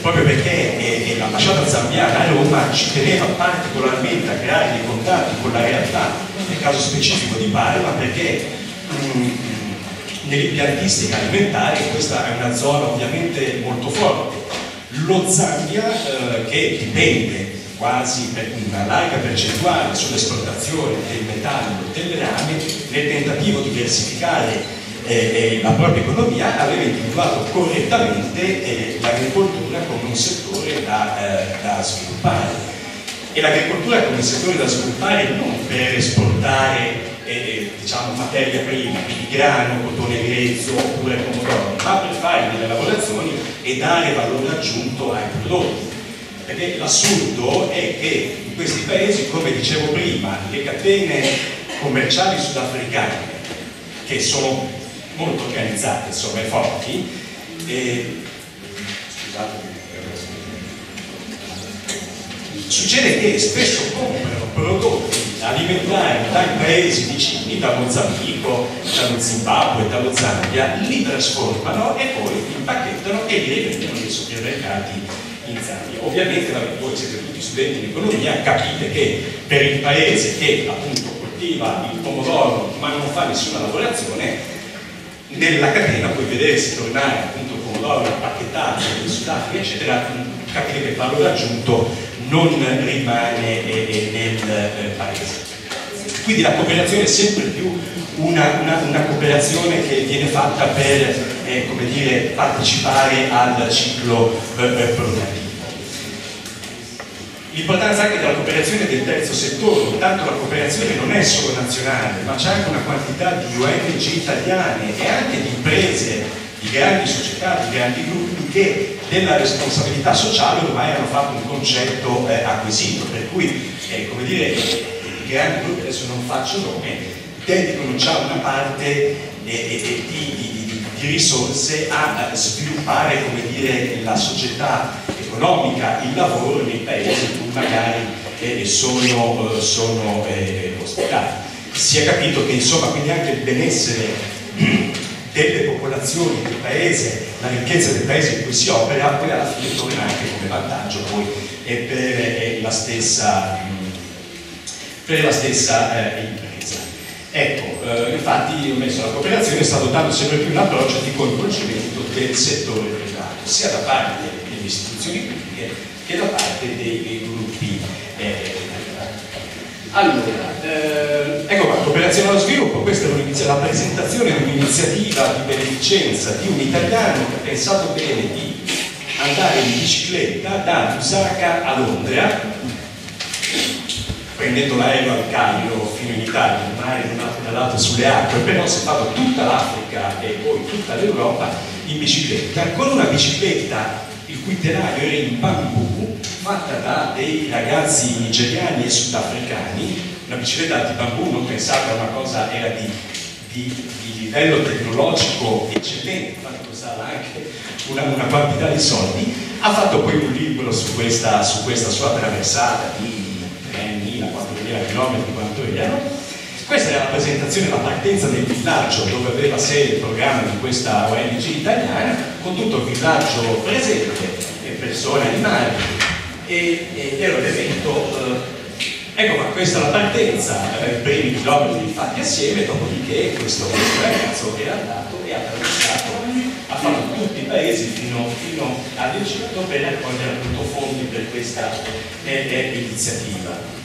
proprio perché eh, l'ambasciata zambiana a Roma ci teneva particolarmente a creare dei contatti con la realtà, nel caso specifico di Parma, perché mm, nell'impiantistica alimentare questa è una zona ovviamente molto forte. Lo Zambia, eh, che dipende quasi per una larga percentuale sull'esportazione del metallo e del rame, nel tentativo di diversificare eh, eh, la propria economia, aveva individuato correttamente eh, l'agricoltura come un settore da, eh, da sviluppare. E l'agricoltura come settore da sviluppare non per esportare eh, diciamo, materia prima, quindi grano, cotone grezzo oppure pomodoro, ma per fare delle lavorazioni e dare valore aggiunto ai prodotti. Perché l'assurdo è che in questi paesi, come dicevo prima, le catene commerciali sudafricane, che sono molto organizzate, insomma, e forti, e, scusate, succede che spesso comprano prodotti alimentari dai paesi vicini, da Mozambico, dallo Zimbabwe, dallo Zambia, li trasformano e poi li impacchettano e li rivendono nei supermercati in Zambia. Ovviamente voi siete tutti studenti di economia, capite che per il paese che appunto coltiva il pomodoro ma non fa nessuna lavorazione, nella catena puoi vedere se tornare appunto il pomodoro impacchettato in Sudafrica eccetera, capire che il valore aggiunto non rimane eh, eh, nel eh, paese. Quindi la cooperazione è sempre più una, una, una cooperazione che viene fatta per eh, dire, partecipare al ciclo eh, produttivo. L'importanza anche della cooperazione del terzo settore, tanto la cooperazione non è solo nazionale, ma c'è anche una quantità di ONG italiane e anche di imprese, di grandi società, di grandi gruppi che della responsabilità sociale ormai hanno fatto un concetto eh, acquisito, per cui eh, come dire, i grandi gruppi, adesso non faccio nome, dedicano già una parte eh, eh, eh di, di, di, risorse a sviluppare dire, la società economica, il lavoro nei paesi in cui magari eh, sono, sono ospitati. Si è capito che insomma quindi anche il benessere delle popolazioni del paese, la ricchezza del paese in cui si opera, poi alla fine torna anche come vantaggio poi per la stessa, per la stessa eh. Ecco, eh, infatti ho messo la cooperazione sta adottando sempre più un approccio di coinvolgimento del settore privato, sia da parte delle istituzioni pubbliche che da parte dei, dei gruppi eh, allora, eh, ecco qua, cooperazione allo sviluppo, questa è la presentazione di un'iniziativa di beneficenza di un italiano che ha pensato bene di andare in bicicletta da Lusaka a Londra, prendendo l'aereo al Cairo fino in Italia, il mare non ha pedalato sulle acque, però si è fatto tutta l'Africa e poi tutta l'Europa in bicicletta, con una bicicletta il cui telaio era in bambù fatta da dei ragazzi nigeriani e sudafricani, una bicicletta di bambù, non pensate a una cosa, era di, di, di livello tecnologico eccellente, infatti costava anche una, una, quantità di soldi, ha fatto poi un libro su questa, su questa sua traversata di 3.000, 4.000 km, quanto erano, questa era la presentazione, la partenza del villaggio dove aveva sede il programma di questa ONG italiana, con tutto il villaggio presente, e persone, animali, e, ed era l'evento, eh, ecco ma questa è la partenza, eh, i primi chilometri fatti assieme, dopodiché questo, questo ragazzo era andato e ha attraversato, ha fatto tutti i paesi fino, fino all'Egitto per raccogliere appunto fondi per questa eh, eh iniziativa.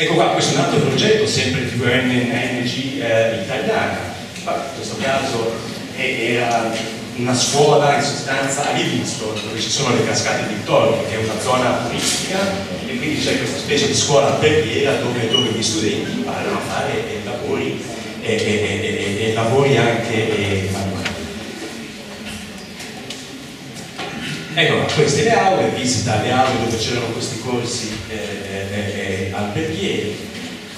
Ecco qua, questo è un altro progetto, sempre di ONG eh, italiana, in questo caso era una scuola in sostanza a Livingstone, dove ci sono le cascate di Vittorio, che è una zona turistica, e quindi c'è questa specie di scuola alberghiera dove, dove, gli studenti imparano a fare eh, lavori, eh, eh, lavori anche Ecco, queste le aule, visita le aule dove c'erano questi corsi alberghieri.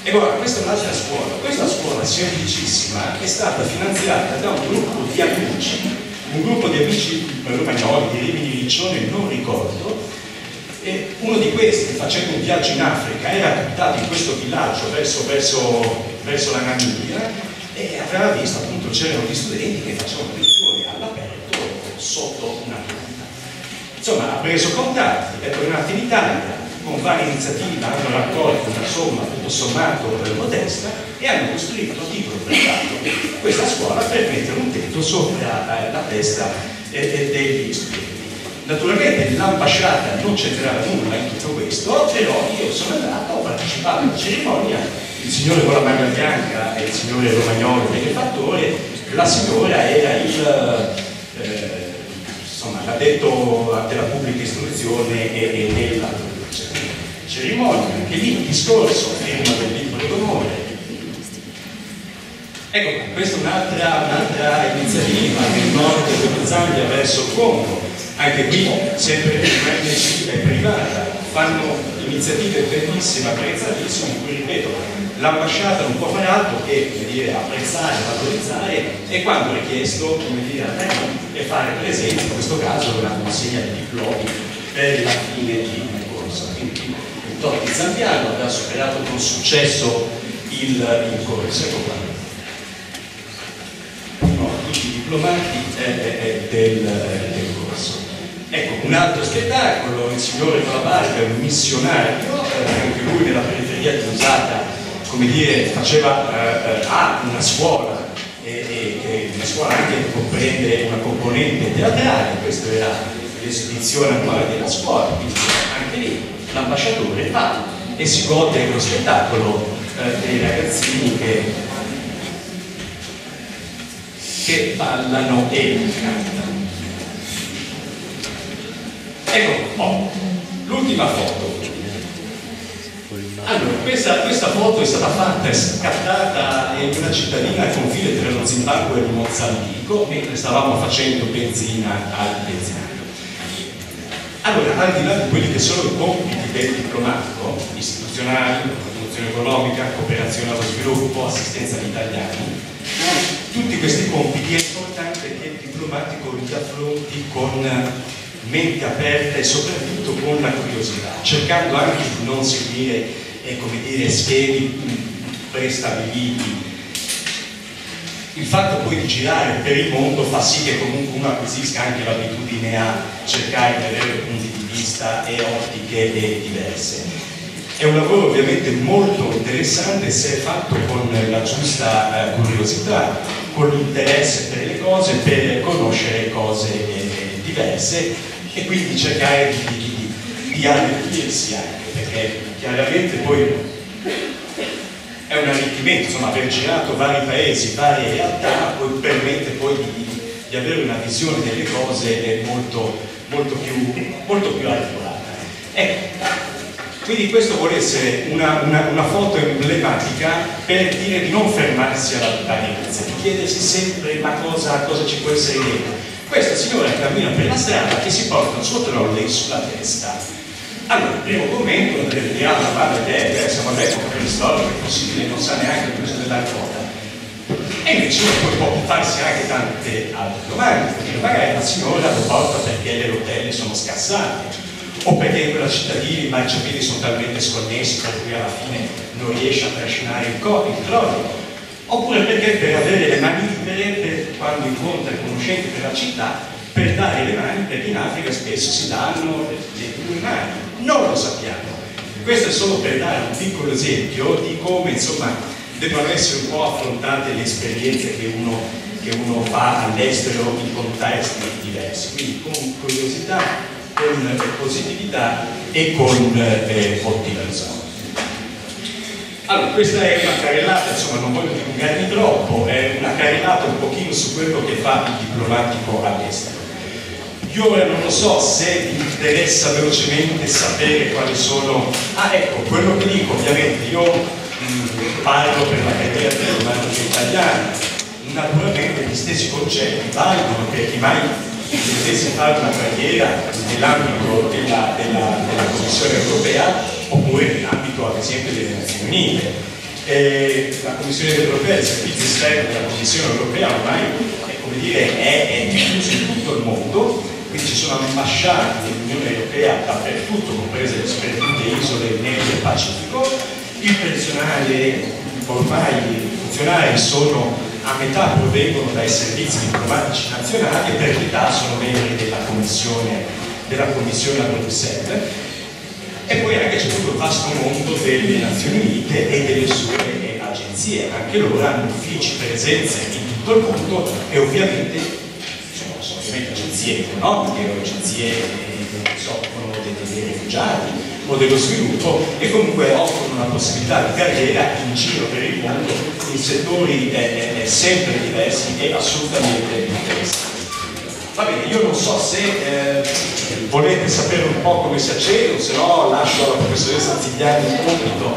E guarda, questa è un'altra scuola. Questa scuola semplicissima è stata finanziata da un gruppo di amici, un gruppo di amici romagnoli, di Rimini Riccione, non ricordo, e uno di questi, facendo un viaggio in Africa, era capitato in questo villaggio verso, verso verso la Namibia e aveva visto appunto c'erano gli studenti che facevano lezioni all'aperto sotto. Insomma, ha preso contatti, è tornato in Italia, con varie iniziative hanno raccolto una somma tutto sommato modesta e hanno costruito titolo privato questa scuola per mettere un tetto sopra eh, la testa eh, degli studenti. Naturalmente l'ambasciata non c'entrava nulla in tutto questo, però io sono andato, ho partecipato alla cerimonia, il signore con la maglia bianca e il signore romagnolo benefattore, la signora era il eh, insomma, l'addetto della pubblica istruzione e, e della cerimonia, anche lì un discorso, firma del libro d'onore. Ecco, questa è un'altra, un'altra iniziativa nel nord dello Zambia verso il Congo, anche qui sempre l'ONG privata, fanno iniziative bellissime, apprezzatissime, in cui ripeto, l'ambasciata non può fare altro che dire, apprezzare, valorizzare e quando richiesto come dire, e fare presente in questo caso una consegna di diplomi per la fine di corso. Quindi, Totti Zampiano aveva superato con successo il, il corso. Ecco qua. No, tutti i diplomati eh, eh, del, del, corso. Ecco, un altro spettacolo, il signore con la barca, un missionario, eh, anche lui nella periferia di Usata, come dire, faceva, eh, ha una scuola, e, una scuola anche che comprende una componente teatrale, questa era l'esibizione annuale della scuola, quindi anche lì l'ambasciatore va e si gode dello spettacolo eh, dei ragazzini che, che ballano e cantano. Ecco, oh, l'ultima foto. Allora, questa, questa, foto è stata fatta e scattata in una cittadina al confine tra lo Zimbabwe e il Mozambico mentre stavamo facendo benzina al benzinaio. Allora, al di là di quelli che sono i compiti del diplomatico, istituzionali, promozione economica, cooperazione allo sviluppo, assistenza agli italiani, tutti questi compiti è importante che il diplomatico li affronti con mente aperta e soprattutto con la curiosità, cercando anche di non seguire, eh, dire, schemi prestabiliti il fatto poi di girare per il mondo fa sì che comunque uno acquisisca anche l'abitudine a cercare di avere punti di vista e ottiche diverse. È un lavoro ovviamente molto interessante se è fatto con la giusta eh, curiosità, con l'interesse per le cose, per conoscere cose eh, diverse e quindi cercare di, di, di arricchirsi anche, perché chiaramente poi è un arricchimento, insomma aver girato vari paesi, varie realtà, poi permette poi di, di avere una visione delle cose molto, molto, più, molto più articolata. Ecco, quindi questo vuole essere una, una, una, foto emblematica per dire di non fermarsi alla banalezza, di chiedersi sempre ma cosa, cosa ci può essere dietro. Questa signora cammina per la strada e si porta il suo trolley sulla testa allora, il primo commento, vediamo la parte che siamo all'epoca preistorica, è possibile, non sa neanche il peso della quota. E invece poi può farsi anche tante altre domande, perché magari la signora lo porta perché le rotelle sono scassate, o perché in quella cittadina i marciapiedi sono talmente sconnessi per cui alla fine non riesce a trascinare il codice, oppure perché per avere le mani libere, per, quando incontra i conoscenti della città, per dare le mani, perché in Africa spesso si danno le, le due mani, non lo sappiamo. Questo è solo per dare un piccolo esempio di come insomma debbano essere un po' affrontate le esperienze che uno, che uno fa all'estero in contesti diversi, quindi con curiosità, con positività e con eh, ottimismo. Allora, questa è una carrellata, insomma non voglio dilungarmi troppo, è una carrellata un pochino su quello che fa il diplomatico all'estero. Io ora non lo so se vi interessa velocemente sapere quali sono... Ah ecco, quello che dico, ovviamente, io mh, mm, parlo per la carriera diplomatica italiana, naturalmente gli stessi concetti valgono per chi mai intendesse fare una carriera nell'ambito della, della, della, Commissione europea oppure nell'ambito ad esempio delle Nazioni Unite. Eh, la Commissione europea, il servizio esterno della Commissione europea ormai è, dire, è, è diffuso in tutto il mondo. Quindi ci sono ambasciate dell'Unione Europea dappertutto, comprese le sperdute isole nel Pacifico, il personale ormai i funzionari sono a metà provengono dai servizi diplomatici nazionali e per metà sono membri della commissione, della commissione a Bruxelles e poi anche c'è tutto il vasto mondo delle Nazioni Unite e delle sue agenzie, anche loro hanno uffici, presenze in tutto il mondo e ovviamente sono, sono ovviamente agenzie economiche agenzie che si occupano dei, rifugiati o dello sviluppo e comunque offrono una possibilità di carriera in giro per il mondo in settori eh, eh, sempre diversi e assolutamente interessanti. Va bene, io non so se eh, volete sapere un po' come si accede o se no lascio alla professoressa Zigliani il compito.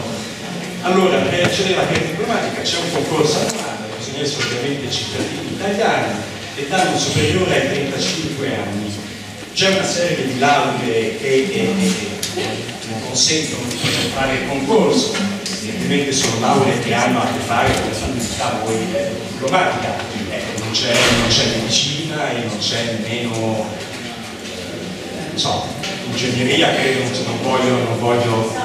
Allora, per accedere alla carriera diplomatica c'è un concorso annuale, bisogna essere ovviamente cittadini italiani, età non superiore ai 35 anni. C'è una serie di lauree che, che, che consentono di fare il concorso, evidentemente sono lauree che hanno a che fare con l'attività poi eh, diplomatica, non c'è medicina e non c'è nemmeno so, ingegneria credo non voglio, non voglio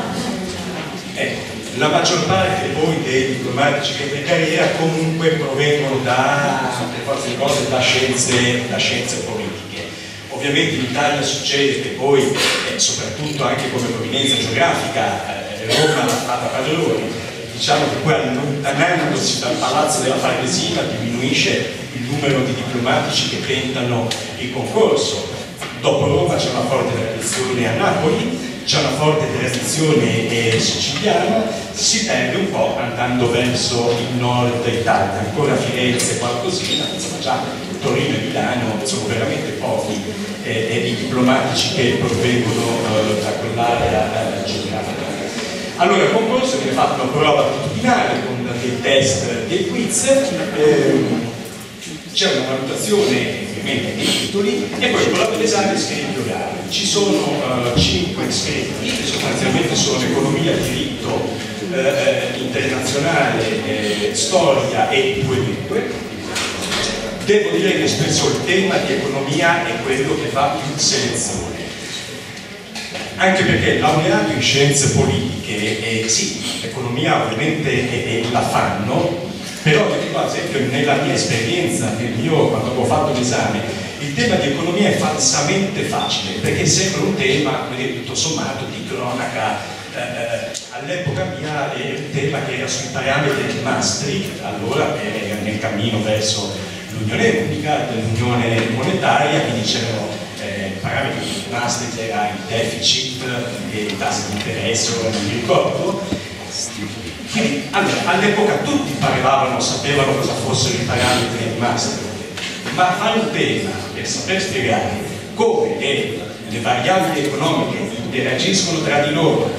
ecco, la maggior parte poi dei diplomatici che di carriera comunque provengono da, forze di cose, da scienze, da scienze politiche. Ovviamente in Italia succede che poi, eh, soprattutto anche come provenienza geografica, eh, Roma fa da padrone, diciamo che poi allontanandosi dal palazzo della Farnesina diminuisce il numero di diplomatici che tentano il concorso. Dopo Roma c'è una forte tradizione a Napoli, c'è una forte tradizione eh, siciliana, si perde un po' andando verso il nord Italia, ancora Firenze qualcosina, insomma già Torino e Milano sono veramente pochi eh, i diplomatici che provengono eh, da quell'area eh, geografica. Allora il concorso viene fatto una prova attitudinale con dei test, dei quiz, ehm, c'è una valutazione ovviamente dei titoli e poi prova dell'esame scritti orali. Ci sono uh, cinque iscritti che sostanzialmente sono economia, diritto eh, eh internazionale, eh, storia e due lingue devo dire che spesso il tema di economia è quello che fa più selezione anche perché laureato in scienze politiche eh, sì, l'economia ovviamente eh, la fanno però dico ad esempio nella mia esperienza nel mio, quando ho fatto l'esame il tema di economia è falsamente facile perché sembra un tema tutto sommato di cronaca eh, eh, all'epoca mia è un tema che era sui parametri di Maastricht allora nel cammino verso l'Unione Unica, dell'Unione Monetaria, che dicevano parametri di Maastricht era il deficit e i tassi di interesse, ora non mi ricordo. Allora, all'epoca tutti parlavano, sapevano cosa fossero i parametri di Maastricht, ma fare un tema per saper spiegare come le, le variabili economiche interagiscono tra di loro,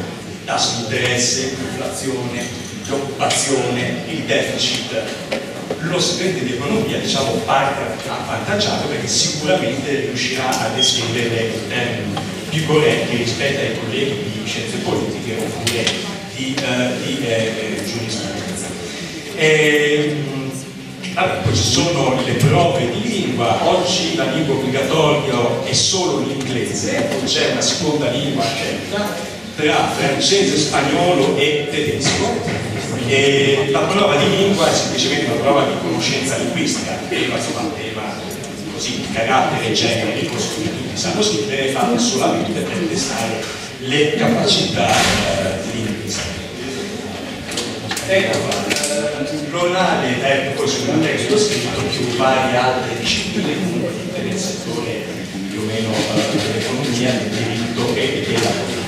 tasso di interesse, l'inflazione, l'occupazione, il deficit, lo studente di economia diciamo, parte avvantaggiato perché sicuramente riuscirà a descriverle in termini più corretti rispetto ai colleghi di scienze politiche oppure di, uh, di eh, giurisprudenza. E, allora, poi ci sono le prove di lingua, oggi la lingua obbligatoria è solo l'inglese, poi c'è una seconda lingua scelta tra francese, spagnolo e tedesco e la prova di lingua è semplicemente una prova di conoscenza linguistica, insomma, un tema così di carattere generico su cui tutti sanno scrivere, fatta solamente per testare le capacità eh, linguistiche. Ecco qua, l'orale è poi su un testo scritto più varie altre discipline comunque nel settore più o meno eh, dell'economia, del diritto e della politica.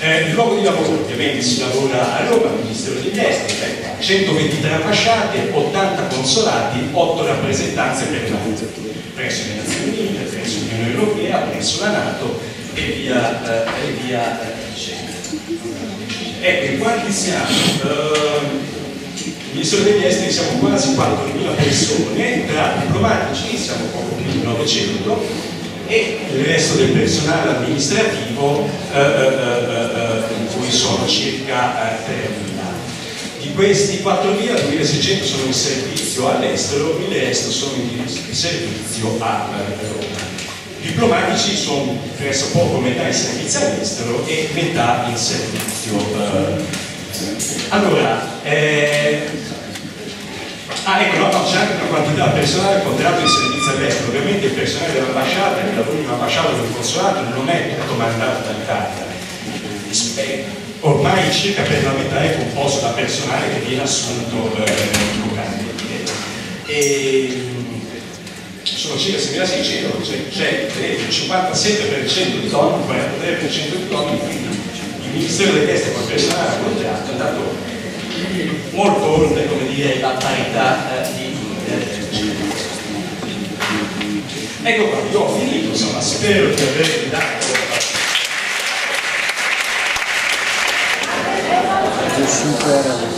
Eh, il luogo di lavoro ovviamente si lavora a Roma, Ministero degli Esteri, 123 ambasciate, 80 consolati, 8 rappresentanze permanenti presso le Nazioni Unite, presso l'Unione Europea, presso la Nato e via, eh, e via eh, Ecco, in quanti siamo? Uh, il Ministero degli Esteri siamo quasi 4.000 persone, tra diplomatici siamo poco più di 900 e il resto del personale amministrativo eh, eh, eh, in cui sono circa 3.000. Di questi 4.000, 2.600 sono in servizio all'estero, il resto sono in servizio a Roma. Diplomatici sono presso poco metà in servizio all'estero e metà in servizio Allora, eh, ah ecco, no, c'è anche una quantità personale contratto in servizio all'estero, ovviamente il personale dell'ambasciata, che lavora in ambasciata in consolato non è tutto mandato dall'Italia, ormai circa per la metà è composto da personale che viene assunto eh, locale. E, sono circa 6.600, cioè c'è il 57% di donne, il 43% di donne, quindi il Ministero degli Esteri con il personale a contratto è andato molto oltre come dire, la parità eh, di eh, Ecco qua, io ho finito, insomma, spero di avervi dato 5 euro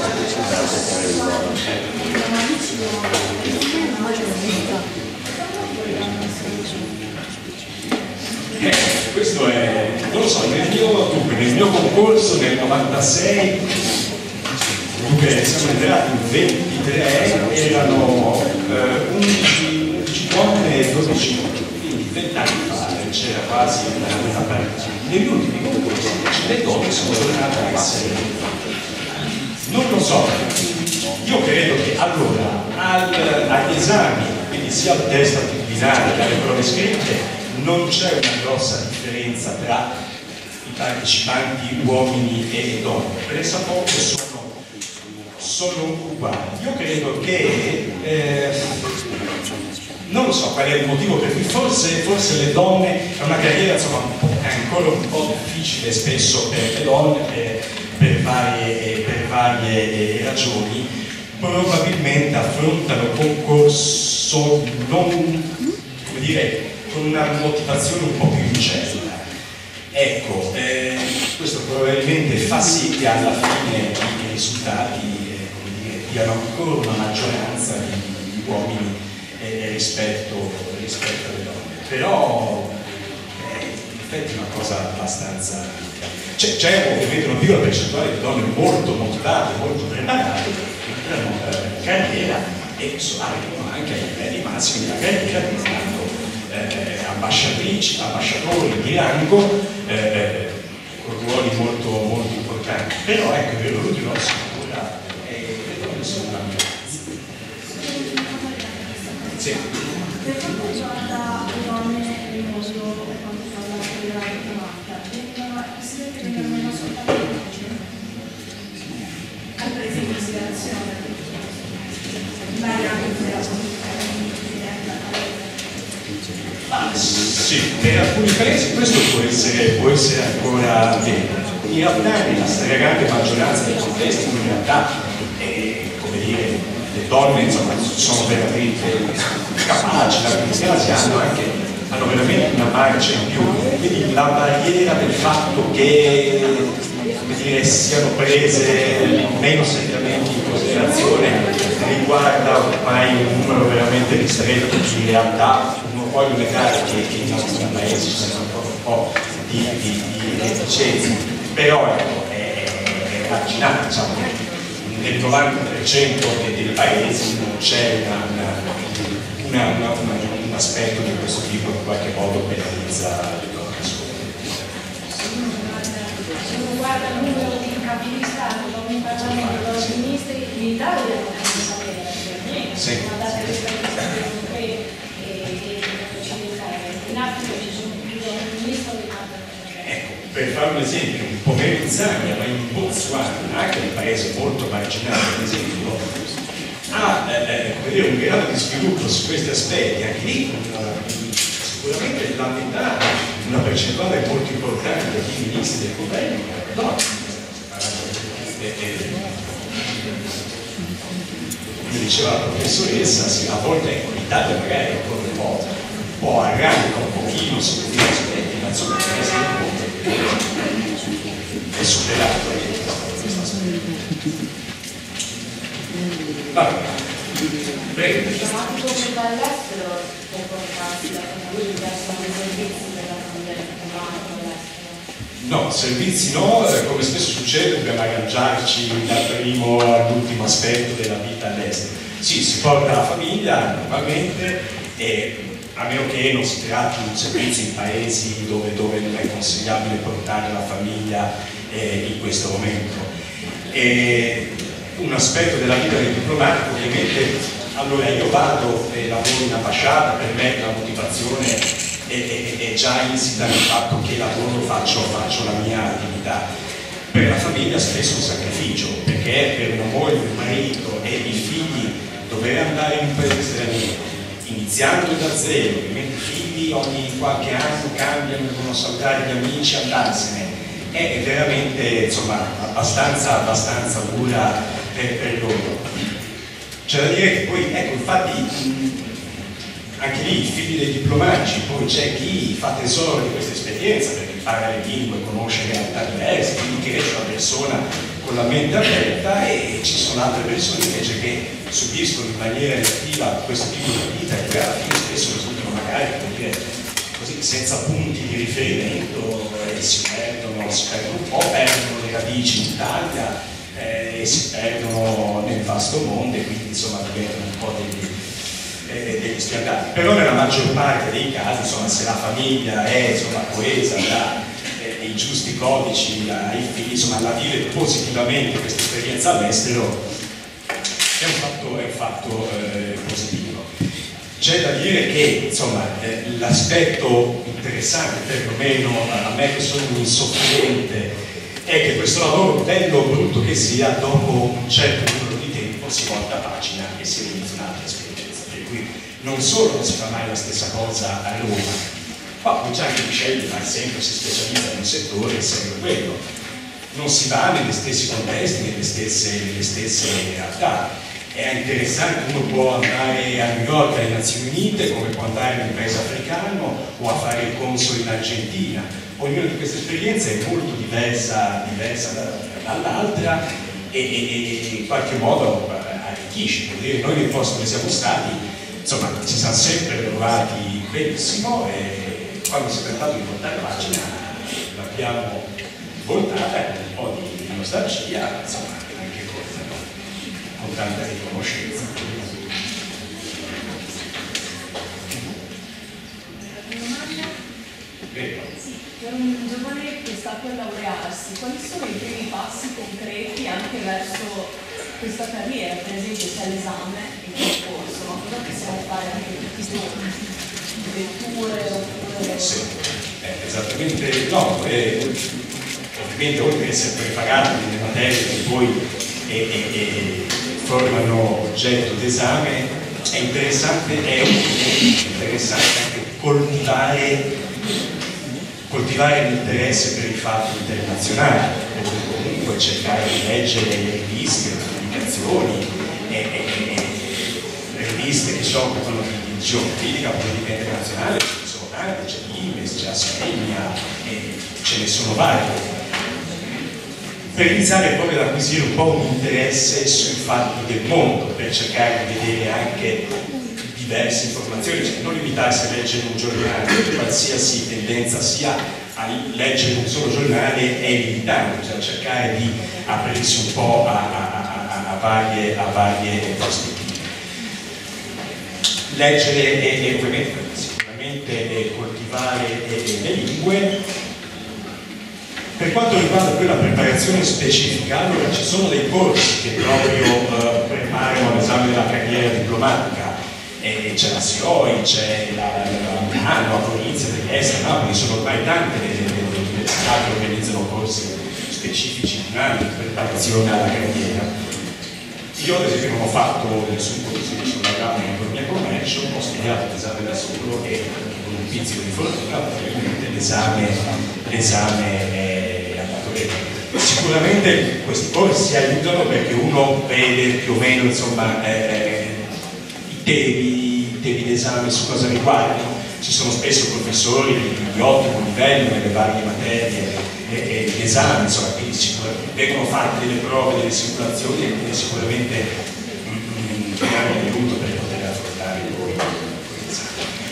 eh, questo è, non lo so, nel mio, nel mio concorso nel 96 siamo entrati in 23 erano eh, 11, 11 donne e 12 uomini. Quindi 20 anni fa c'era quasi una, una parità negli ultimi concorsi le donne sono tornate a essere non lo so, io credo che allora al, agli esami, quindi sia al test attitudinale che alle prove scritte, non c'è una grossa differenza tra i partecipanti uomini e donne, pressappoco sono, sono uguali. Io credo che eh, non lo so qual è il motivo per cui forse, forse le donne è una carriera insomma, è ancora un po' difficile spesso per le donne. Eh, per varie, per varie eh, ragioni, probabilmente affrontano concorso non, come dire, con una motivazione un po' più incerta. Ecco, eh, questo probabilmente fa sì che alla fine i risultati eh, diano ancora una maggioranza di, di uomini eh, rispetto, rispetto, alle donne. Però eh, in effetti è una cosa abbastanza c'è ovviamente una piccola percentuale di donne molto motivate, molto preparate che entrano in carriera e arrivano anche ai livelli massimi della carriera diventando eh, ambasciatrici, ambasciatori di rango eh, eh, con ruoli molto, molto importanti. Però ecco, è vero, l'ultimo ancora e le donne sono una minoranza. Sì. Per quanto riguarda le donne nel mondo, quando parla della Ah, sì, per alcuni paesi questo può essere, può essere ancora vero. In realtà nella stragrande maggioranza dei contesti in realtà eh, come dire, le donne insomma, sono veramente capaci, la cristiana hanno anche hanno veramente una marcia in più. Quindi la barriera del fatto che dire, siano prese meno seriamente in considerazione riguarda ormai un numero veramente ristretto di realtà, non voglio negare che, che in nostri paesi ci sono ancora un po' di, di, di reticenze, però ecco, è, è marginale, diciamo nel 90% dei, paesi non c'è un aspetto di questo tipo che in qualche modo penalizza le donne Se uno guarda il numero di capi di Stato, in Parlamento, dei ministri, in Italia devono sapere perché sì. guardate rispetto a Stati europei e in Africa ci sono più donne ministro di Ecco, per fare un esempio, un po' meno in Zambia, ma in Botswana, anche un paese molto marginale, ad esempio, ha eh, eh un grado di sviluppo su questi aspetti, anche lì sicuramente la metà, una percentuale molto importante di ministri del governo, no, come diceva la professoressa, sì, a volte ecco, l'Italia magari ancora un po', un po' arranca un pochino su questi aspetti, ma insomma resto del mondo è superato famiglia all'estero? No, servizi no, eh, come spesso succede dobbiamo arrangiarci dal primo all'ultimo aspetto della vita all'estero. Sì, si porta la famiglia normalmente e a meno che non si tratti di un servizio in paesi dove, dove non è consigliabile portare la famiglia eh, in questo momento. E un aspetto della vita del diplomatico ovviamente, allora io vado e lavoro in ambasciata, per me la motivazione è, è, è già insita nel fatto che lavoro, faccio, faccio la mia attività. Per la famiglia spesso un sacrificio, perché per una moglie, un marito e i figli dover andare in un paese straniero, iniziando da zero, ovviamente i figli ogni qualche anno cambiano, devono salutare gli amici, andarsene, è veramente insomma, abbastanza, abbastanza dura per, per loro. C'è da dire che poi, ecco, infatti, anche lì i figli dei diplomatici, poi c'è chi fa tesoro di questa esperienza perché impara le lingue, conosce realtà diverse, quindi cresce una persona con la mente aperta e ci sono altre persone invece che subiscono in maniera attiva questo tipo di vita e poi alla fine spesso risultano magari dire, così, senza punti di riferimento e si perdono, si perdono un po', perdono le radici in Italia eh, e si perdono nel vasto mondo e quindi insomma diventano un po' degli, eh, degli spiantati. Però nella maggior parte dei casi, insomma, se la famiglia è insomma, coesa da i giusti codici ai figli, insomma, la vive positivamente questa esperienza all'estero è un fatto, è un fatto eh, positivo. C'è da dire che eh, l'aspetto interessante, perlomeno a me che sono un è che questo lavoro, bello o brutto che sia, dopo un certo numero di tempo si volta pagina e si inizia un'altra esperienza. Per cui non solo non si fa mai la stessa cosa a Roma, ma poi c'è anche chi sceglie fare sempre, si specializza in un settore e sempre quello. Non si va negli stessi contesti, nelle stesse, nelle stesse realtà è interessante, uno può andare a New York alle Nazioni Unite come può andare in un paese africano o a fare il console in Argentina. Ognuna di queste esperienze è molto diversa, diversa dall'altra e, e, e, in qualche modo arricchisce. Noi nel posto dove siamo stati, insomma, ci siamo sempre trovati benissimo e quando si è trattato di voltare pagina l'abbiamo voltata con un po' di nostalgia, insomma, con tanta riconoscenza. Per un giovane che sta per laurearsi, quali sono i primi passi concreti anche verso questa carriera? Per esempio c'è l'esame in concorso, ma cosa possiamo fare anche per queste letture oppure... Sì, eh, esattamente no, eh, ovviamente oltre ad essere prepagati nelle materie che poi e, e, formano oggetto d'esame, è interessante, è interessante anche coltivare, coltivare l'interesse per i fatti internazionali, o comunque cercare di leggere le riviste, le pubblicazioni, e, e, e, riviste che si occupano geopolitica, politica internazionale, ce ne sono tante, c'è l'Imes, c'è Asmenia, ce ne sono varie per iniziare proprio ad acquisire un po' un interesse sui fatti del mondo, per cercare di vedere anche diverse informazioni, cioè non limitarsi a leggere un giornale, qualsiasi tendenza sia a leggere un solo giornale è limitante, cioè cercare di aprirsi un po' a, a, a, a varie, varie, prospettive. Leggere e, e ovviamente sicuramente coltivare le lingue per quanto riguarda poi la preparazione specifica, allora ci sono dei corsi che proprio eh, preparano l'esame della carriera diplomatica, eh, c'è la SIOI, c'è la, Milano, la provincia dell'Est, Napoli, sono ormai tante le, università che organizzano corsi specifici di preparazione alla carriera. Io ad esempio non ho fatto nessun corso, sono laureato in economia e commercio, ho studiato l'esame da solo e con un pizzico di fortuna probabilmente l'esame è Sicuramente questi corsi aiutano perché uno vede più o meno insomma, eh, i temi, temi d'esame su cosa riguardano. Ci sono spesso professori di, ottimo livello nelle varie materie e, e di esame, insomma, quindi vengono fatte delle prove, delle simulazioni e quindi sicuramente hanno un aiuto per poter affrontare poi l'esame.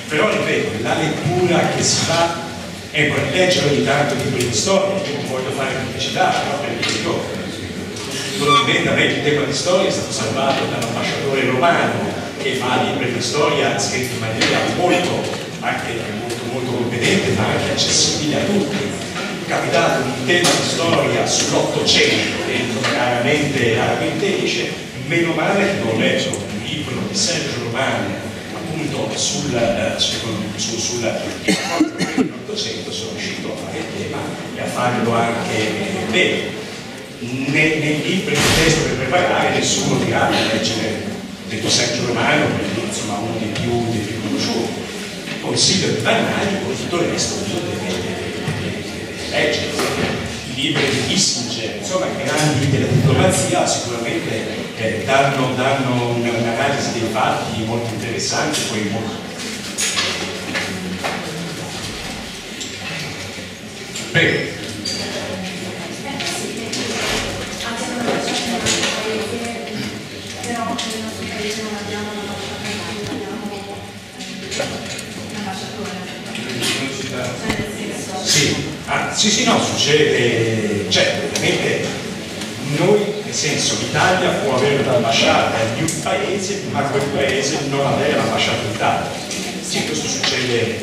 Però ripeto, la lettura che si fa e poi leggere ogni tanto libri di storia, io non voglio fare pubblicità, però perché io probabilmente a me il tema di storia è stato salvato dall'ambasciatore romano che fa libri di storia scritti in maniera molto, anche molto, molto competente, ma anche accessibile a tutti. capitato un tema di storia sull'Ottocento e raramente, raramente esce, meno male che non leggo un libro di Sergio Romani appunto sul, eh, su, sull'Ottocento sono riuscito a fare il tema e a farlo anche bene. Nei, nei libri di testo per preparare nessuno dirà di leggere detto Sergio Romano perché insomma uno dei più, dei più conosciuti consiglio di tutto il resto uno deve, leggere i libri di Kissinger insomma i grandi della diplomazia sicuramente eh, danno, danno un'analisi dei fatti molto interessante poi molto Prego. Sì, ah, sì, sì, no, succede, cioè, ovviamente noi, nel senso, l'Italia può avere un'ambasciata in un paese, ma quel paese non avere l'ambasciata in Italia. Sì, questo succede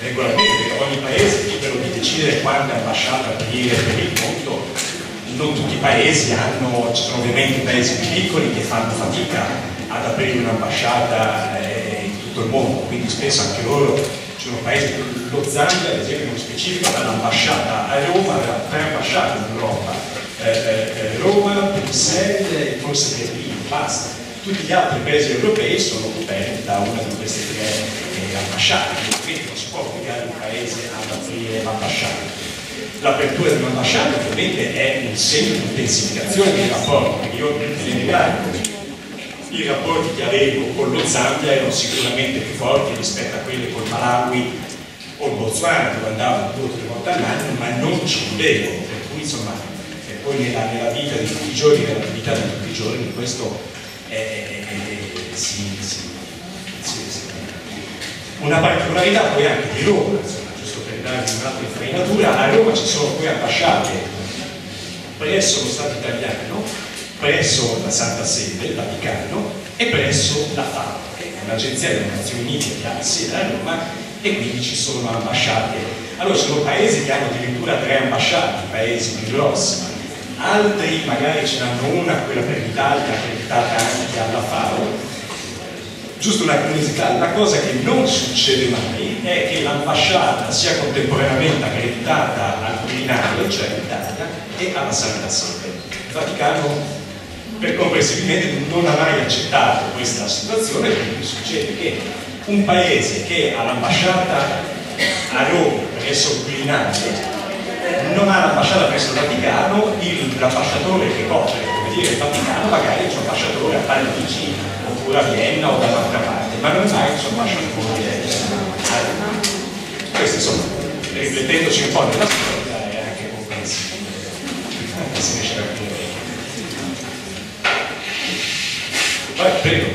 regolarmente, ogni paese è libero di decidere quante ambasciate aprire per il mondo, non tutti i paesi hanno, ci sono ovviamente paesi più piccoli che fanno fatica ad aprire un'ambasciata eh, in tutto il mondo, quindi spesso anche loro ci sono paesi, lo Zambia ad esempio nello specifico ha l'ambasciata a Roma, aveva tre ambasciate in Europa, eh, eh, eh Roma, Bruxelles e forse Berlino, basta. Tutti gli altri paesi europei sono coperti da una di queste tre eh, ambasciate, quindi non si può obbligare un paese ad aprire l'ambasciata. L'apertura di un'ambasciata ovviamente è un segno di intensificazione dei rapporti, perché io nelle negare i rapporti che avevo con lo Zambia erano sicuramente più forti rispetto a quelli col Malawi o il Botswana dove andavo due o tre volte all'anno ma non ci vivevo. Per cui insomma poi nella, nella, vita di tutti i giorni nell'attività di tutti i giorni questo è, è, è, sì, sì, sì, una particolarità poi anche di Roma insomma, giusto per darvi un'altra infarinatura a Roma ci sono poi ambasciate presso lo Stato italiano presso la Santa Sede, il Vaticano, e presso la FAO, che è un'agenzia delle Nazioni Unite che ha sede a Roma e quindi ci sono ambasciate. Allora ci sono paesi che hanno addirittura tre ambasciate, paesi più grossi, altri magari ce n'hanno una, quella per l'Italia, accreditata anche alla FAO. Giusto una curiosità, la cosa che non succede mai è che l'ambasciata sia contemporaneamente accreditata al Quirinale, cioè all'Italia, e alla Santa Sede. Il Vaticano per comprensibilmente non ha mai accettato questa situazione, quindi succede che un paese che ha l'ambasciata a Roma presso il Quirinale non ha l'ambasciata presso il Vaticano, l'ambasciatore che copre come dire, il Vaticano magari è il suo ambasciatore a Parigi oppure a Vienna o da un'altra parte, ma non ha il suo ambasciatore a Roma. Questo insomma, riflettendoci un po' nella storia è anche comprensibile, anche se riesce a capire. Vai, prego.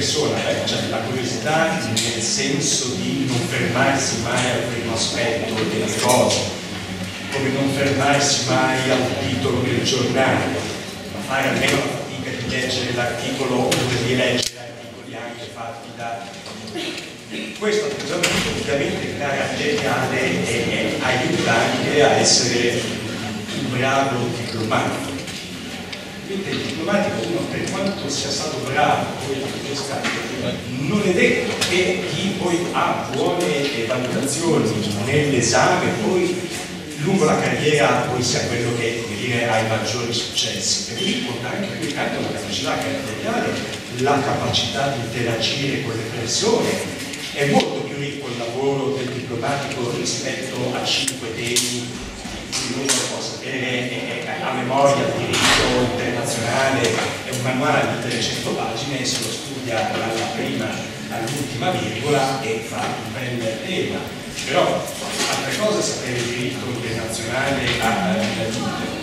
Persona, eh, cioè la curiosità nel senso di non fermarsi mai al primo aspetto delle cose, come non fermarsi mai al titolo del giornale, ma fare almeno la fatica di leggere l'articolo oppure di leggere articoli anche fatti da... Questo atteggiamento ovviamente caratteriale e aiuta anche a essere un bravo diplomatico il diplomatico uno per quanto sia stato bravo poi a pescare non è detto che chi poi ha buone valutazioni nell'esame poi lungo la carriera poi sia quello che dire, ha i maggiori successi. Per cui conta anche qui tanto la capacità caratteriale la capacità di interagire con le persone. È molto più ricco il lavoro del diplomatico rispetto a cinque temi uno può sapere a memoria diritto internazionale è un manuale di 300 pagine se lo studia dalla prima all'ultima virgola e fa un bel tema. Però altra cosa è sapere il diritto internazionale alla vita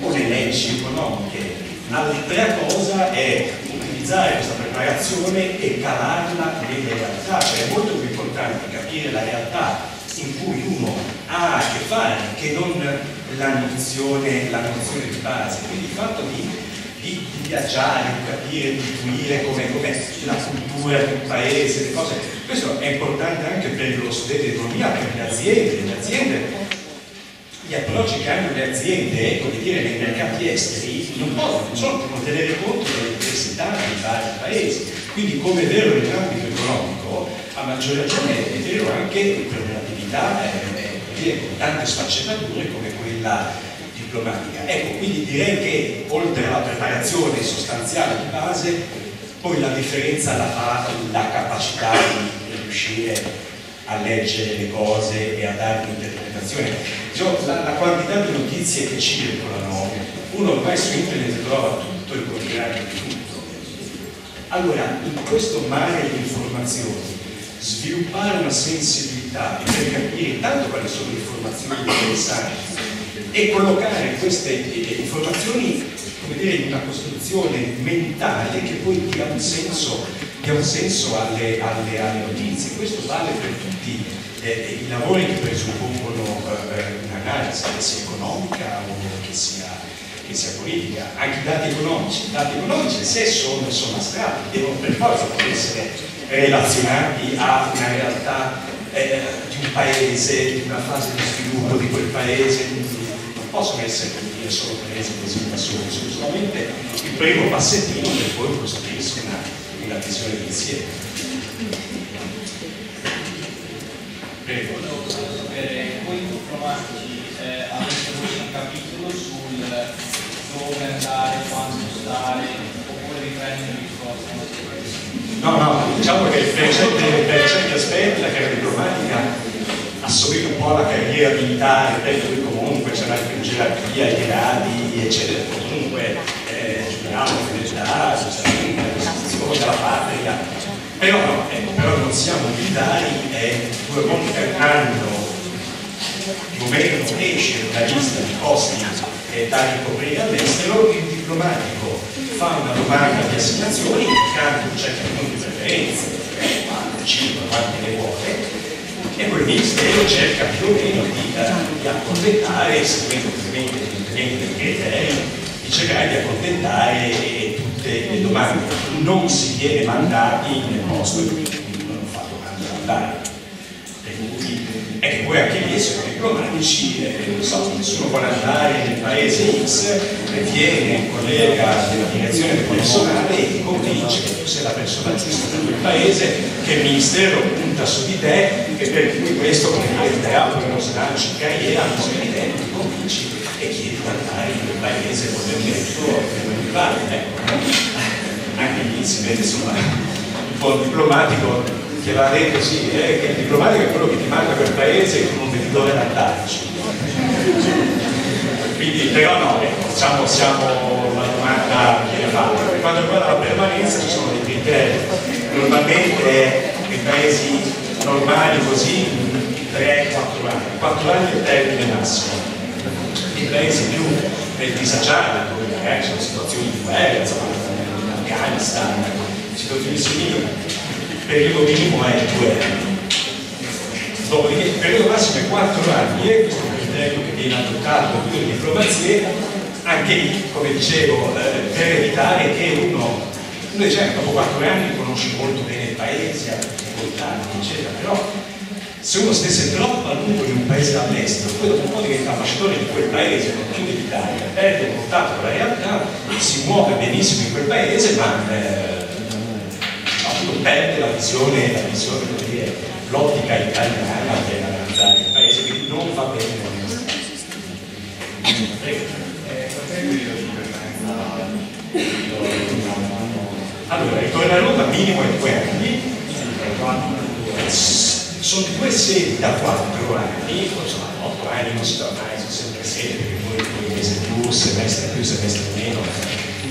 o le leggi economiche, altra cosa è utilizzare questa preparazione e calarla nelle realtà, cioè è molto più importante capire la realtà in cui uno ha a che fare che non la nozione, la nozione di base, quindi il fatto di, di, di viaggiare, di capire, di intuire come, come la cultura di un paese, le cose, questo è importante anche per lo studente di economia, per le aziende, le aziende gli approcci che hanno le aziende, come dire, nei mercati esteri, non possono, tenere conto delle diversità dei vari paesi. Quindi, come è vero nell'ambito economico, a maggior ragione è vero anche per un'attività eh, con tante sfaccettature come quella diplomatica. Ecco, quindi direi che oltre alla preparazione sostanziale di base, poi la differenza la fa la capacità di riuscire a leggere le cose e a dare un'interpretazione. La, la, quantità di notizie che circolano, uno ormai su internet trova tutto il contrario di tutto. Allora, in questo mare di informazioni, sviluppare una sensibilità per capire tanto quali sono le informazioni interessanti e collocare queste informazioni dire, in una costruzione mentale che poi dia un senso dia un senso alle, alle, alle notizie. Questo vale per tutti eh, i lavori che presuppongono eh, un'analisi, che sia economica o che sia, che sia, politica. Anche i dati economici. I dati economici se sono, sono astratti, devono per forza essere relazionati a una realtà eh, di un paese, di una fase di sviluppo di quel paese, non possono essere dire, solo prese così da soli, sono solamente il primo passettino per poi costruirsi una una visione d'insieme. Prego. Volevo sapere, voi diplomatici eh, avete un capitolo sul dove andare, quando stare, oppure riprendere il discorso? No, no, diciamo che per certi, aspetti la carriera diplomatica assomiglia un po' alla carriera militare, per cui comunque c'è una gerarchia, i gradi, eccetera. Comunque eh, giuriamo fedeltà, sostiene la patria, però, no, ecco, però non siamo militari e due volte all'anno più o meno esce una lista di costi eh, da ricoprire all'estero, il diplomatico fa una domanda di assegnazioni, cambia un certo numero di preferenze, 5, quante ne vuole, e quel ministero cerca più o meno di, eh, di accontentare, seguendo ovviamente dei criteri, di cercare di accontentare tutte le domande. Non si viene mandati nel posto in cui non fa domande da E che poi anche lì essere diplomatici, eh, non so, nessuno vuole andare nel paese X, viene il collega della direzione del personale e convince che tu sei la persona giusta per quel paese, che il ministero punta su di te e per cui questo come dire ti apre uno slancio in carriera, bisogno di tempo, ti convinci e chiedi di andare in quel paese con l'effetto per non arrivare. Ecco. Anche lì si vede insomma un po' diplomatico che va detto sì, eh, che il diplomatico è quello che ti manda quel paese con un venditore d'andarci. Quindi però no, ecco, diciamo siamo la domanda che viene fatta. Per quanto riguarda la permanenza ci sono dei criteri. Normalmente nei paesi normali così 3-4 anni, 4 anni è il termine massimo i paesi più eh, disagiati, dove magari sono situazioni di guerra, insomma, in Afghanistan, situazioni simili, il periodo minimo è due anni. Dopodiché il periodo massimo è quattro anni e questo è un criterio che viene adottato le diplomazie, anche lì, come dicevo, eh, per evitare che uno, uno dice, dopo quattro anni conosce molto bene il paese, ha difficoltà, eccetera, però se uno stesse troppo a lungo in un paese all'estero, poi dopo un po' diventa ambasciatore di quel paese, non più dell'Italia, perde il contatto con la realtà, si muove benissimo in quel paese, ma eh, perde la visione, la visione, l'ottica italiana per analizzare il paese, quindi non va bene Allora, ritorno a Roma minimo è due anni, sono due sedi da quattro anni, insomma otto anni non si torna mai, sono sempre sedi perché poi, poi mese più, semestre più, semestre meno,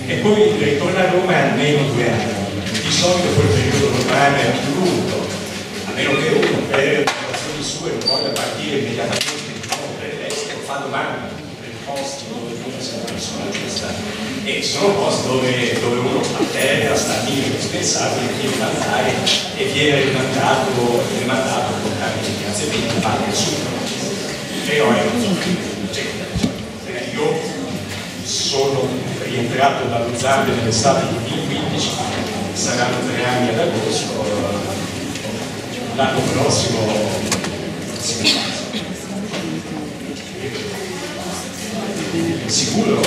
e poi ritorna a Roma almeno due anni, di solito quel periodo normale è più lungo, a meno che uno per di su e non voglia partire immediatamente per l'estero, fa domanda per posti dove non sia una persona giusta e sono posti dove, dove uno a terra sta lì indispensabile, chiede di andare e viene rimandato, rimandato con tanti ringraziamenti da parte sua. Però cioè, io sono rientrato dallo Zambia nell'estate del 2015, saranno tre anni ad agosto, l'anno prossimo sicuro?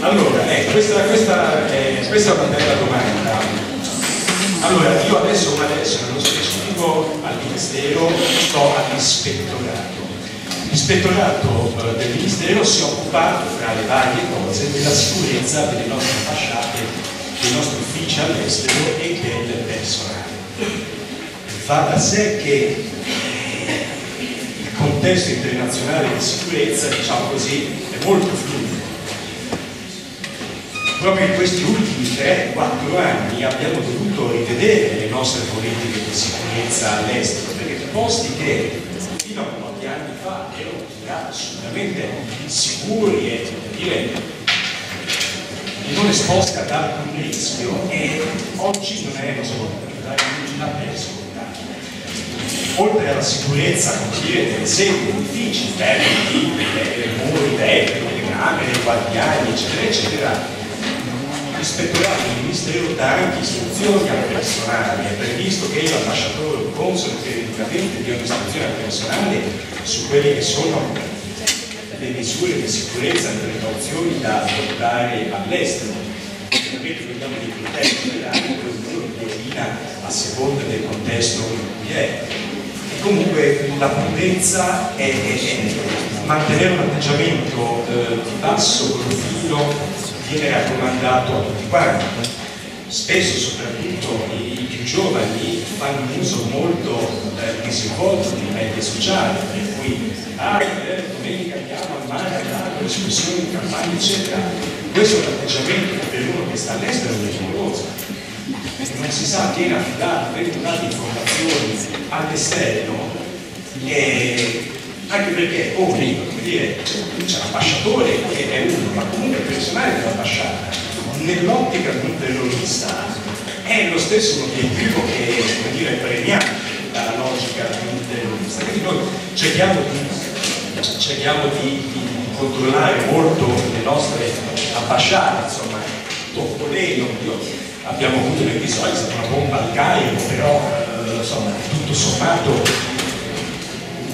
Allora, eh, questa, questa, eh, questa, è una bella domanda. Allora, io adesso, adesso nello specifico al Ministero sto all'ispettorato. L'ispettorato eh, del Ministero si occupa, tra le varie cose, della sicurezza delle nostre ambasciate, dei nostri uffici all'estero e del personale. Va da sé che il contesto internazionale di sicurezza, diciamo così, è molto fluido. Proprio in questi ultimi 3-4 anni abbiamo dovuto rivedere le nostre politiche di sicurezza all'estero, perché posti che fino a pochi anni fa erano assolutamente sicuri e dire, non esposti ad alcun rischio e oggi non è solo non ha perso oltre alla sicurezza delle sedi, degli uffici, termini, delle muri tecniche, le camere, i guardiani, eccetera, eccetera, l'ispettorato del Ministero dà anche istruzioni al personale, è previsto che l'ambasciatore o il console periodicamente dia un'istruzione al personale su quelle che sono le misure di sicurezza le precauzioni da adottare all'estero. Ovviamente vogliamo criteri generali, poi ognuno declina a seconda del contesto in cui è. E comunque la prudenza è, è, mantenere un atteggiamento eh, di basso profilo viene raccomandato a tutti quanti. Spesso, soprattutto i, più giovani, fanno un uso molto eh, disinvolto dei media sociali, per cui ah, eh, mare, andiamo escursioni, campagne, eccetera. Questo è un atteggiamento che per uno che sta all'estero è pericoloso. Non si sa che viene affidato determinate informazioni all'esterno e anche perché come dire, c'è l'ambasciatore che è uno, ma comunque il personale dell'ambasciata, nell'ottica di un terrorista, è lo stesso obiettivo che come dire, premiato dalla logica di un terrorista. Quindi noi cerchiamo di, cerchiamo di, di controllare molto le nostre ambasciate, insomma, Topoleno, abbiamo avuto l'episodio, è stata una bomba al Cairo, però eh, insomma, tutto sommato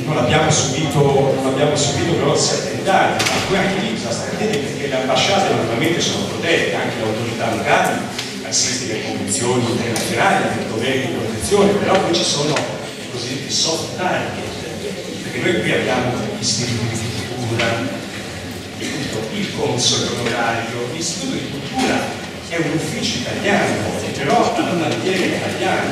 non abbiamo subito, non abbiamo subito grossi attentati, ma anche lì bisogna stare attenti perché le ambasciate normalmente sono protette, anche le autorità locali assiste alle convenzioni internazionali, alle doveri di protezione, però poi ci sono i cosiddetti soft target, perché noi qui abbiamo istituti di cultura, il console onorario, l'istituto di cultura è un ufficio italiano, però ha una bandiera italiana,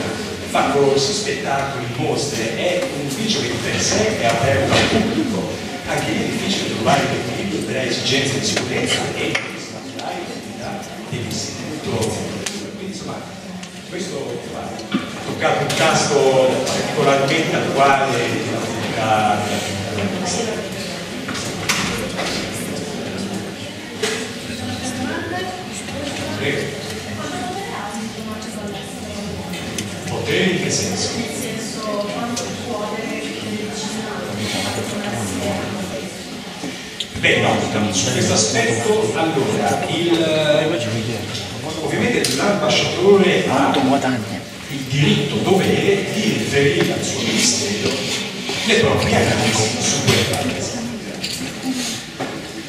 fa corsi, spettacoli, mostre, è un ufficio che per sé è aperto al pubblico, anche lì è difficile trovare l'equilibrio tra esigenze di sicurezza e attività dell'istituto. Quindi insomma, questo ha toccato un tasto particolarmente attuale della Prego. Potere in che senso? Nel senso, quanto può Beh, no, su questo aspetto, allora, il, ovviamente l'ambasciatore ha il diritto, dovere di riferire al suo ministero le proprie analisi su quelle paese.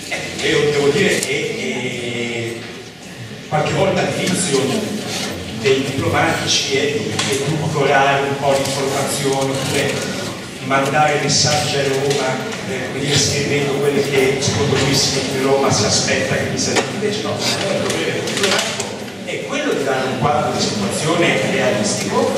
Eh, io devo dire che eh, qualche volta all'inizio dei diplomatici è edulcorare un po' l'informazione oppure mandare messaggi a Roma eh, scrivendo quelle che secondo lui di Roma si aspetta che mi sia invece no, il dovere del diplomatico è quello di dare un quadro di situazione realistico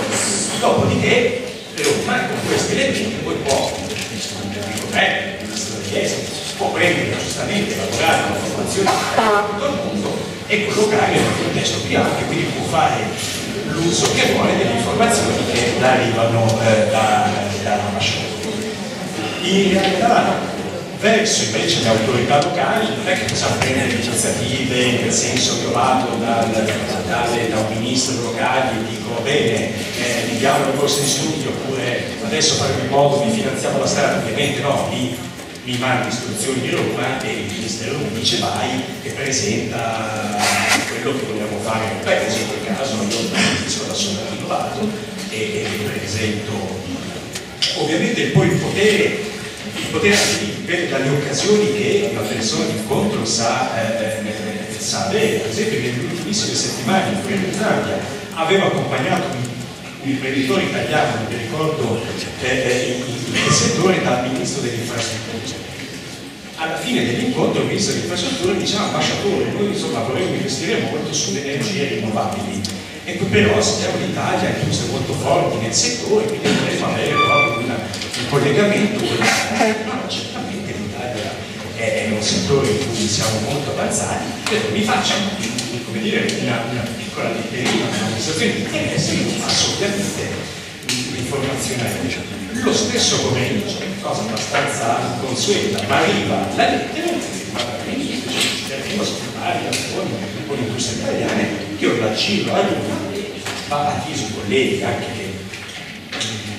dopodiché Roma con questi elementi poi può ministro degli esteri può prendere giustamente lavorare una formazione in tutto il mondo e collocare nel contesto più ampio, quindi può fare l'uso che vuole delle informazioni che arrivano eh, da, da ambasciatore. In realtà verso invece le autorità locali non è che possiamo prendere iniziative nel senso che io vado dal, dal, da un ministro locale e dico bene, eh, mi diamo le borse di studio oppure adesso faremo in modo di finanziamo la strada, ovviamente no, mi, mi manda istruzioni di Roma e il Ministero mi dice vai e presenta quello che vogliamo fare nel paese, in quel caso io capisco da solo rinnovato e, e presento. Ovviamente poi il potere potere dipende dalle occasioni che la persona di incontro sa, eh, eh, sa avere. Per esempio, nelle ultimissime settimane in cui in Italia avevo accompagnato un, imprenditore italiano, non mi ricordo eh, eh in che settore, dal ministro delle infrastrutture. Alla fine dell'incontro il ministro delle infrastrutture diceva ambasciatore, noi insomma vorremmo investire molto sulle energie rinnovabili. E però sappiamo l'Italia è industrie molto forti nel settore, quindi dovremmo avere proprio un collegamento con. No, certamente l'Italia è, un settore in cui siamo molto avanzati, però mi faccia come dire, una, una piccola letterina, un'amministrazione di interesse, io passo ovviamente l'informazione a Lo stesso pomeriggio, cosa abbastanza consueta, ma arriva la lettera firmata dal ministro, ci arriva segretaria, con l'industria italiana, io la giro a Roma, ma avviso i colleghi anche che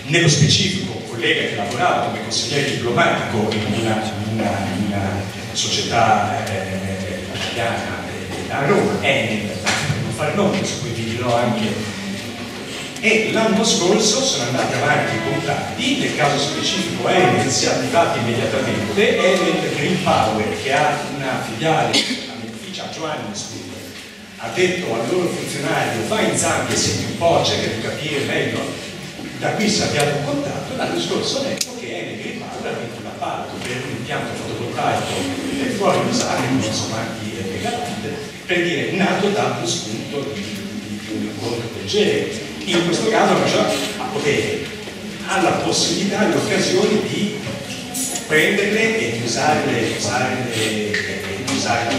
nello specifico collega che lavorava come consigliere diplomatico in una, una, una società eh, italiana eh, a Roma, Enel, per non fare nome, su cui vi dirò anche. E l'anno scorso sono andati avanti i contatti, nel caso specifico Enel si è attivato immediatamente, Enel Green Power che ha una filiale all'ufficio a Johannesburg. Ha detto al loro funzionario vai in Zambia e senti un po', cerca di capire meglio, da qui un contatto, l'anno scorso ha detto che Enel Power ha vinto un appalto per un impianto fotovoltaico fuori di Zambia, non so quanti megawatt, per dire nato da uno spunto di, di, di un incontro del genere. In questo caso ha potere, ha la possibilità, le occasioni di prenderle e di usarle, usarle, di usarle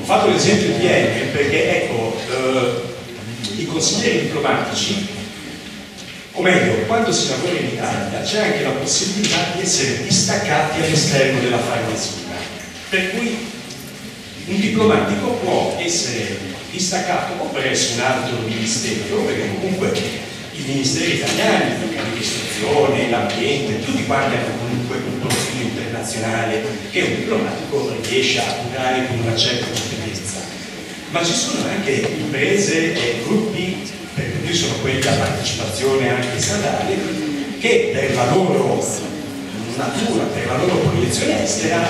Ho fatto l'esempio di Enel perché ecco, eh, i consiglieri diplomatici, o meglio, quando si lavora in Italia c'è anche la possibilità di essere distaccati all'esterno della farmacina. Per cui un diplomatico può essere distaccato o presso un altro ministero, perché comunque i ministeri italiani, l'istruzione, l'ambiente, tutti quanti hanno comunque un profilo internazionale che un diplomatico riesce a curare con una certa competenza. Ma ci sono anche imprese e gruppi, per cui sono quelli a partecipazione anche statale, che per la loro natura, per la loro proiezione estera,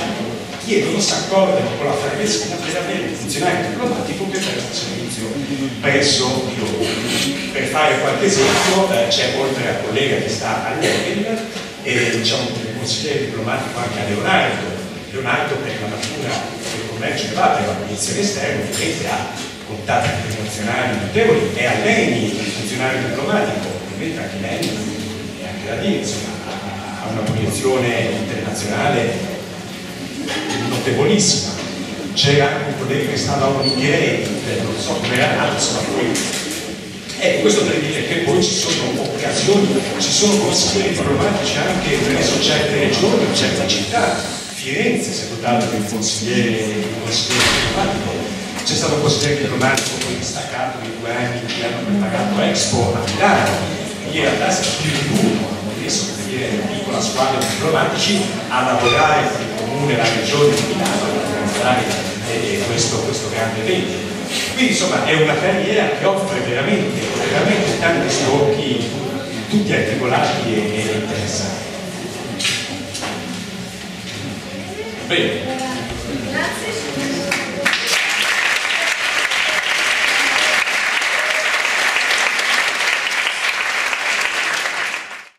chiedono, si accordano con la farnesina per avere un funzionario diplomatico che presta servizio presso di loro. Per fare qualche esempio, eh, c'è oltre al collega che sta all'Egel, e diciamo il consigliere diplomatico anche a Leonardo. Leonardo per la natura del commercio che va, per la posizione esterna, ovviamente ha contatti internazionali notevoli, è a Leni il funzionario diplomatico, ovviamente anche lei, e anche dire, insomma, ha una proiezione internazionale notevolissima. C'era un collega che stava a Unigherei, non so come era, insomma poi. Ecco, questo per dire che poi ci sono occasioni, ci sono consiglieri diplomatici anche presso certe regioni, certe città. Firenze è dotato di un consigliere diplomatico, c'è stato un consigliere diplomatico poi distaccato di due anni che hanno preparato Expo a Milano, realtà siamo più di uno, hanno messo una piccola squadra di diplomatici a lavorare per il comune, la regione di Milano per organizzare eh, questo, questo grande evento. Quindi insomma è una carriera che offre veramente, veramente tanti sbocchi, tutti articolati e, e interessanti. Bene.